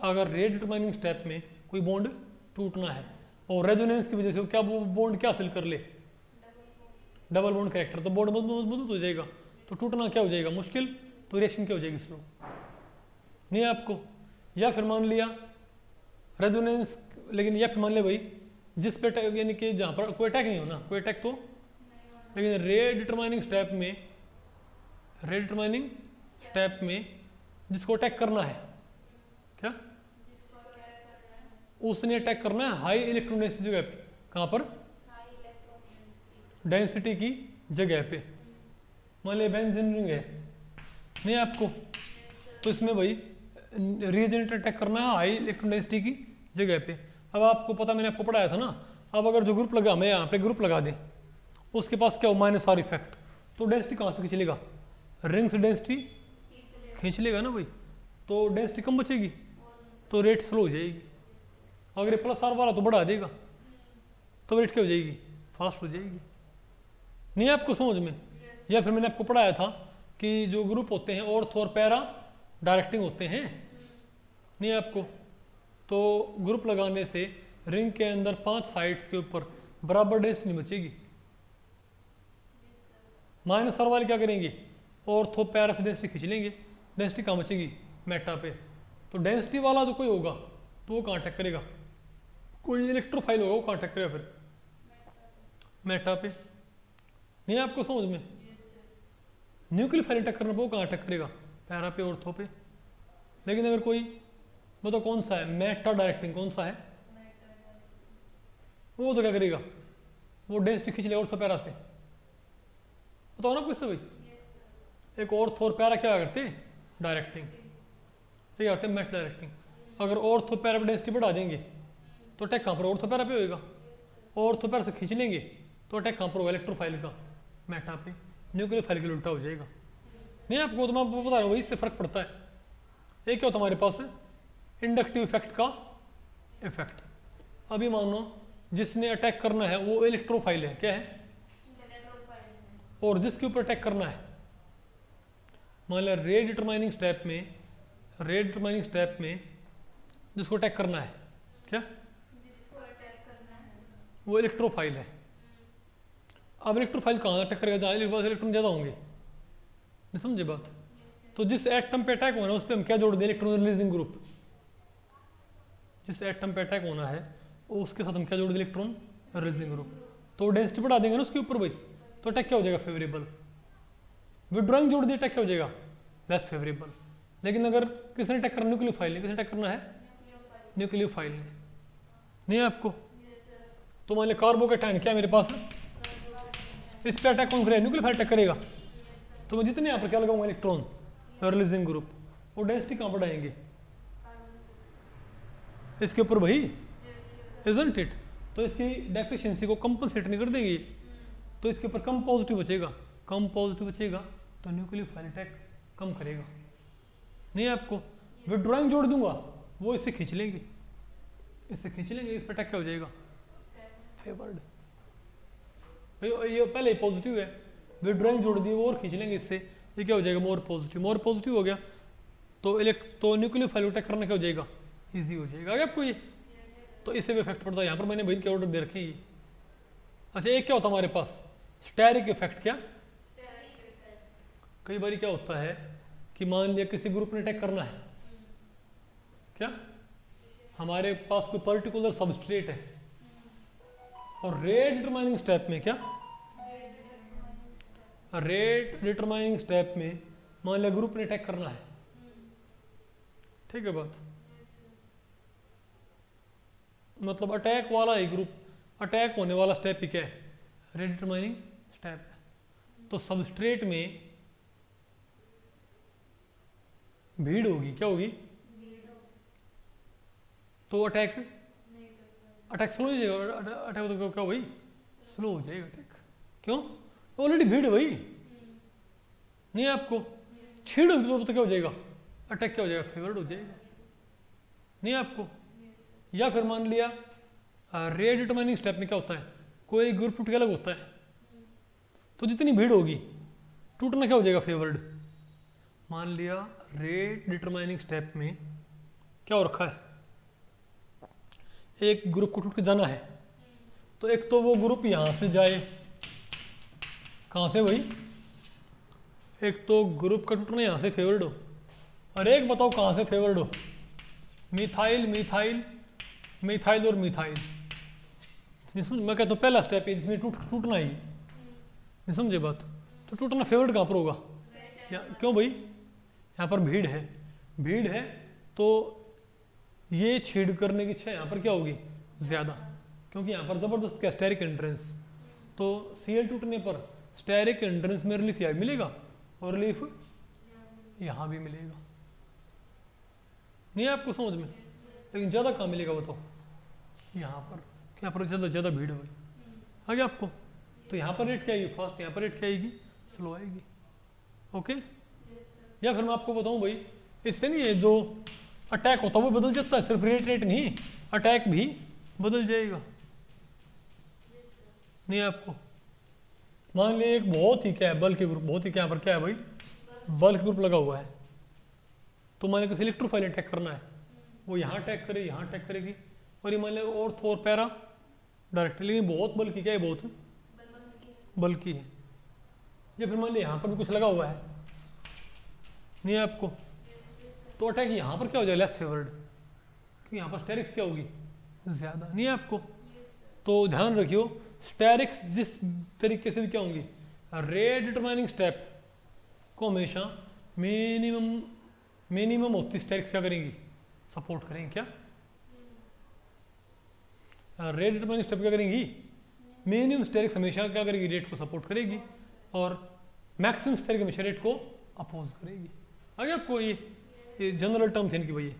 अगर रेट डिटरमाइनिंग स्टेप में कोई बॉन्ड टूटना है, और रेजोनेंस की वजह से क्या वो बॉन्ड क्या हासिल कर ले? डबल बॉन्ड करेक्टर तो बॉन्ड मज़बूत हो जाएगा। तो टूटना क्या हो जाएगा? मुश्किल। तो रिएक्शन क्या हो जाएगी स्लो नहीं आपको? या फिर मान लिया रेजोनेंस लेकिन या मान लिया भाई, जिस पे यानी कि जहाँ पर कोई अटैक नहीं हो ना, कोई अटैक तो? लेकिन रे डिटरमाइनिंग स्टेप में रे डिटरमाइनिंग स्टेप में जिसको अटैक करना है, क्या? उसने अटैक करना है हाई इलेक्ट्रॉन जगह पे। कहाँ पर? डेंसिटी की जगह पे। मान लिया बेंजीन रिंग है। नहीं आपको? तो इसमें भाई रीजेंट अटैक करना है हाई इलेक्ट्रॉन की जगह पे। अब आपको पता, मैंने आपको पढ़ाया था ना, अब अगर जो ग्रुप लगा, मैं यहाँ पे ग्रुप लगा दें, उसके पास क्या हो माइनस आर इफ़ेक्ट तो डेंसिटी कहाँ से खींच लेगा रिंग से डेंसिटी खींच लेगा ना भाई। तो डेंसिटी कम बचेगी तो रेट स्लो हो जाएगी। अगर ये प्लस आर वाला तो बढ़ा देगा तो रेट क्या हो जाएगी? फास्ट हो जाएगी। नहीं आपको समझ में? या फिर मैंने आपको पढ़ाया था कि जो ग्रुप होते हैं ऑर्थ और पैरा डायरेक्टिंग होते हैं। नहीं आपको? तो ग्रुप लगाने से रिंग के अंदर पाँच साइड्स के ऊपर बराबर डेंसिटी नहीं बचेगी। माइनस आर वाले क्या करेंगे? ऑर्थो पैर से डेंसिटी खींच लेंगे। डेंसिटी कहाँ बचेगी? मेटा पे। तो डेंसिटी वाला जो कोई होगा तो वो कहाँ करेगा। कोई इलेक्ट्रोफाइल होगा, वो कहाँ करेगा फिर। मेटा पे। नहीं आपको समझ में? न्यूक्लियोफाइल अटैक करना, वो कहाँ करेगा। पैरा पे ऑर्थो पे। लेकिन अगर कोई बताओ कौन सा है? मेटा डायरेक्टिंग कौन सा है? वो तो क्या करेगा? वो डेंसिटी खींच ले ऑर्थो पैरा से। बताओ ना कुछ से भाई एक और पैरा क्या करते डायरेक्टिंग क्या करते हैं मेट डायरेक्टिंग अगर ऑर्थो पैरा पर डेंसिटी बढ़ा देंगे तो अटैक कहाँ पर ऑर्थो पैरा पे होएगा? ऑर्थो पैरा से खींच लेंगे तो अटैक कहाँ पर होगा? इलेक्ट्रोफाइल का। मेटा पे। न्यूक्लियर फ़ाइल के उल्टा हो जाएगा। नहीं, आपको तो मैं आपको बता रहा हूँ वही इससे फ़र्क पड़ता है। एक क्या होता है हमारे पास? इंडक्टिव इफ़ेक्ट का इफ़ेक्ट अभी मानो, जिसने अटैक करना है, वो इलेक्ट्रोफाइल है, क्या है? और जिसके ऊपर अटैक करना है। मान लिया रेड डिटरमाइनिंग स्टेप में रे डिटरमाइनिंग स्टेप में जिसको अटैक करना है, क्या? वो इलेक्ट्रोफाइल है। अब इलेक्ट्रोफाइल कहाँ अटैक करेगा? जहाँ इलेक्ट्रॉन ज़्यादा होंगे। समझे बात? तो जिस एटम पे अटैक होना है, उस पर हम क्या जोड़ दें? इलेक्ट्रॉन रिलीजिंग ग्रुप जिस एटम पे अटैक होना है उसके साथ हम क्या जोड़ दें इलेक्ट्रॉन रिलीजिंग ग्रुप तो डेंसिटी बढ़ा देंगे ना उसके ऊपर भाई तो अटैक क्या हो जाएगा? फेवरेबल विड्रॉइंग जोड़ दिया अटैक क्या हो जाएगा? लेस फेवरेबल लेकिन अगर किसी ने अटैक करना न्यूक्लियोफाइल ने किसी ने अटैक करना है? न्यूक्लियोफाइल ने नहीं. है आपको? तो मान लिया कार्बोकेटाइन क्या मेरे पास? इस पर अटैक कौन करेगा? न्यूक्लियोफाइल अटैक करेगा. तो मैं जितने यहाँ पर क्या लगाऊँगा? इलेक्ट्रॉन रिलीजिंग ग्रुप वो डेंसिटी कहाँ बढ़ाएँगे इसके ऊपर भाई इजेंट इट तो इसकी डेफिशिएंसी को कंपनसेट नहीं कर देंगे। तो इसके ऊपर कम पॉजिटिव बचेगा। कम पॉजिटिव बचेगा तो न्यूक्लियोफाइल अटैक कम करेगा। नहीं आपको? विड्रॉइंग जोड़ दूँगा, वो इससे खींच लेंगे। इससे खींच लेंगे, इस पर अटैक क्या हो जाएगा? फेवर्ड ये पहले पॉजिटिव है। विड्रॉइंग जोड़ दी वो और खींच लेंगे इससे। ये क्या हो जाएगा? मोर पॉजिटिव मोर पॉजिटिव हो गया। तो इलेक्ट तो न्यूक्लियोफाइल अटैक करना क्या हो जाएगा? ईजी हो जाएगा। आगे आपको ये तो इससे भी इफ़ेक्ट पड़ता है। यहाँ पर मैंने भाई के ऑर्डर दे रखे ये। अच्छा एक क्या होता है हमारे पास? स्टैरिक इफ़ेक्ट क्या? कई बार क्या होता है कि मान लिया किसी ग्रुप ने अटैक करना है। क्या? हमारे पास कोई पर्टिकुलर सबस्ट्रेट है। और रेट डिटरमाइनिंग स्टेप में क्या? रेट डिटरमाइनिंग स्टेप में मान लिया ग्रुप ने अटैक करना है। ठीक है बात? मतलब अटैक वाला ही ग्रुप अटैक होने वाला स्टेप ही क्या है? रेट डिटरमाइनिंग स्टेप तो सबस्ट्रेट में भीड़ होगी, क्या होगी? तो अटैक अटैक स्लो हो जाएगा अटैक तो क्या भाई? स्लो हो जाएगा अटैक क्यों? ऑलरेडी भीड़ है भाई। नहीं आपको? छीड़ होगी तो क्या हो जाएगा? अटैक क्या हो जाएगा? फेवर्ड हो जाएगा। नहीं आपको? या फिर मान लिया रेट डिटरमाइनिंग स्टेप में क्या होता है? कोई ग्रुप टूट के अलग होता है। तो जितनी भीड़ होगी, टूटना क्या हो जाएगा फेवर्ड मान लिया रेट डिटरमाइनिंग स्टेप में क्या हो रखा है? एक ग्रुप को टूट के जाना है। तो एक तो वो ग्रुप यहाँ से जाए। कहाँ से भाई? एक तो ग्रुप का टूटना यहाँ से फेवर्ड हो। और एक बताओ कहाँ से फेवर्ड हो? Methyl methyl. मिथाइल और मिथाइल नहीं समझ, मैं कहता हूँ, पहला स्टेप है जिसमें टूट, टूटना ही। नहीं समझे बात? तो टूटना फेवरेट कहाँ पर होगा? क्यों भाई? यहाँ पर भीड़ है। भीड़ है तो ये छेड़ करने की इच्छा यहाँ पर क्या होगी? ज़्यादा। क्योंकि यहाँ पर ज़बरदस्त क्या स्टेरिक एंट्रेंस तो सी एल टूटने पर स्टेरिक एंट्रेंस में रिलीफ यहाँ मिलेगा और रिलीफ यहाँ भी मिलेगा। नहीं आपको समझ में? लेकिन ज़्यादा कहाँ मिलेगा बताओ? यहाँ पर। क्या पर ज़्यादा भीड़ हुई आ गया आपको। तो यहाँ पर रेट क्या आएगी? फास्ट यहाँ पर रेट क्या आएगी? स्लो आएगी। ओके या फिर मैं आपको बताऊँ भाई, इससे नहीं है, जो अटैक होता है वो बदल जाता है। सिर्फ़ रेट रेट नहीं अटैक भी बदल जाएगा। नहीं आपको? मान लिया एक बहुत ही क्या है बल्क ग्रुप बहुत ही क्या पर क्या है भाई? बल्क ग्रुप लगा हुआ है। तो मान किसी इलेक्ट्रोफाइल अटैक करना है। वो यहाँ अटैक करे यहाँ अटैक करेगी। और ये मान लिया और थोर पैरा डायरेक्ट लेकिन बहुत बल्कि क्या है, बहुत? बल्कि है। या फिर मान लिया यहाँ पर भी कुछ लगा हुआ है। नहीं है आपको? तो अटैक यहाँ पर क्या हो जाए लेस फेवर्ड क्योंकि यहाँ पर स्टेरिक्स क्या होगी? ज़्यादा। नहीं है आपको? तो ध्यान रखियो स्टेरिक्स जिस तरीके से भी क्या होंगी? रेट डिटरमाइनिंग स्टेप को हमेशा मिनिमम मिनिमम होती स्टेरिक्स क्या करेंगी? सपोर्ट करेंगे, क्या? रेट डिटरमाइनिंग स्टेप क्या करेंगी? मिनिमम स्टेरिक हमेशा क्या करेगी? रेट को सपोर्ट करेगी और मैक्सिमम स्टेरिक हमेशा रेट को अपोज करेगी। आगे आपको ये ये जनरल टर्म थे इनकी भाई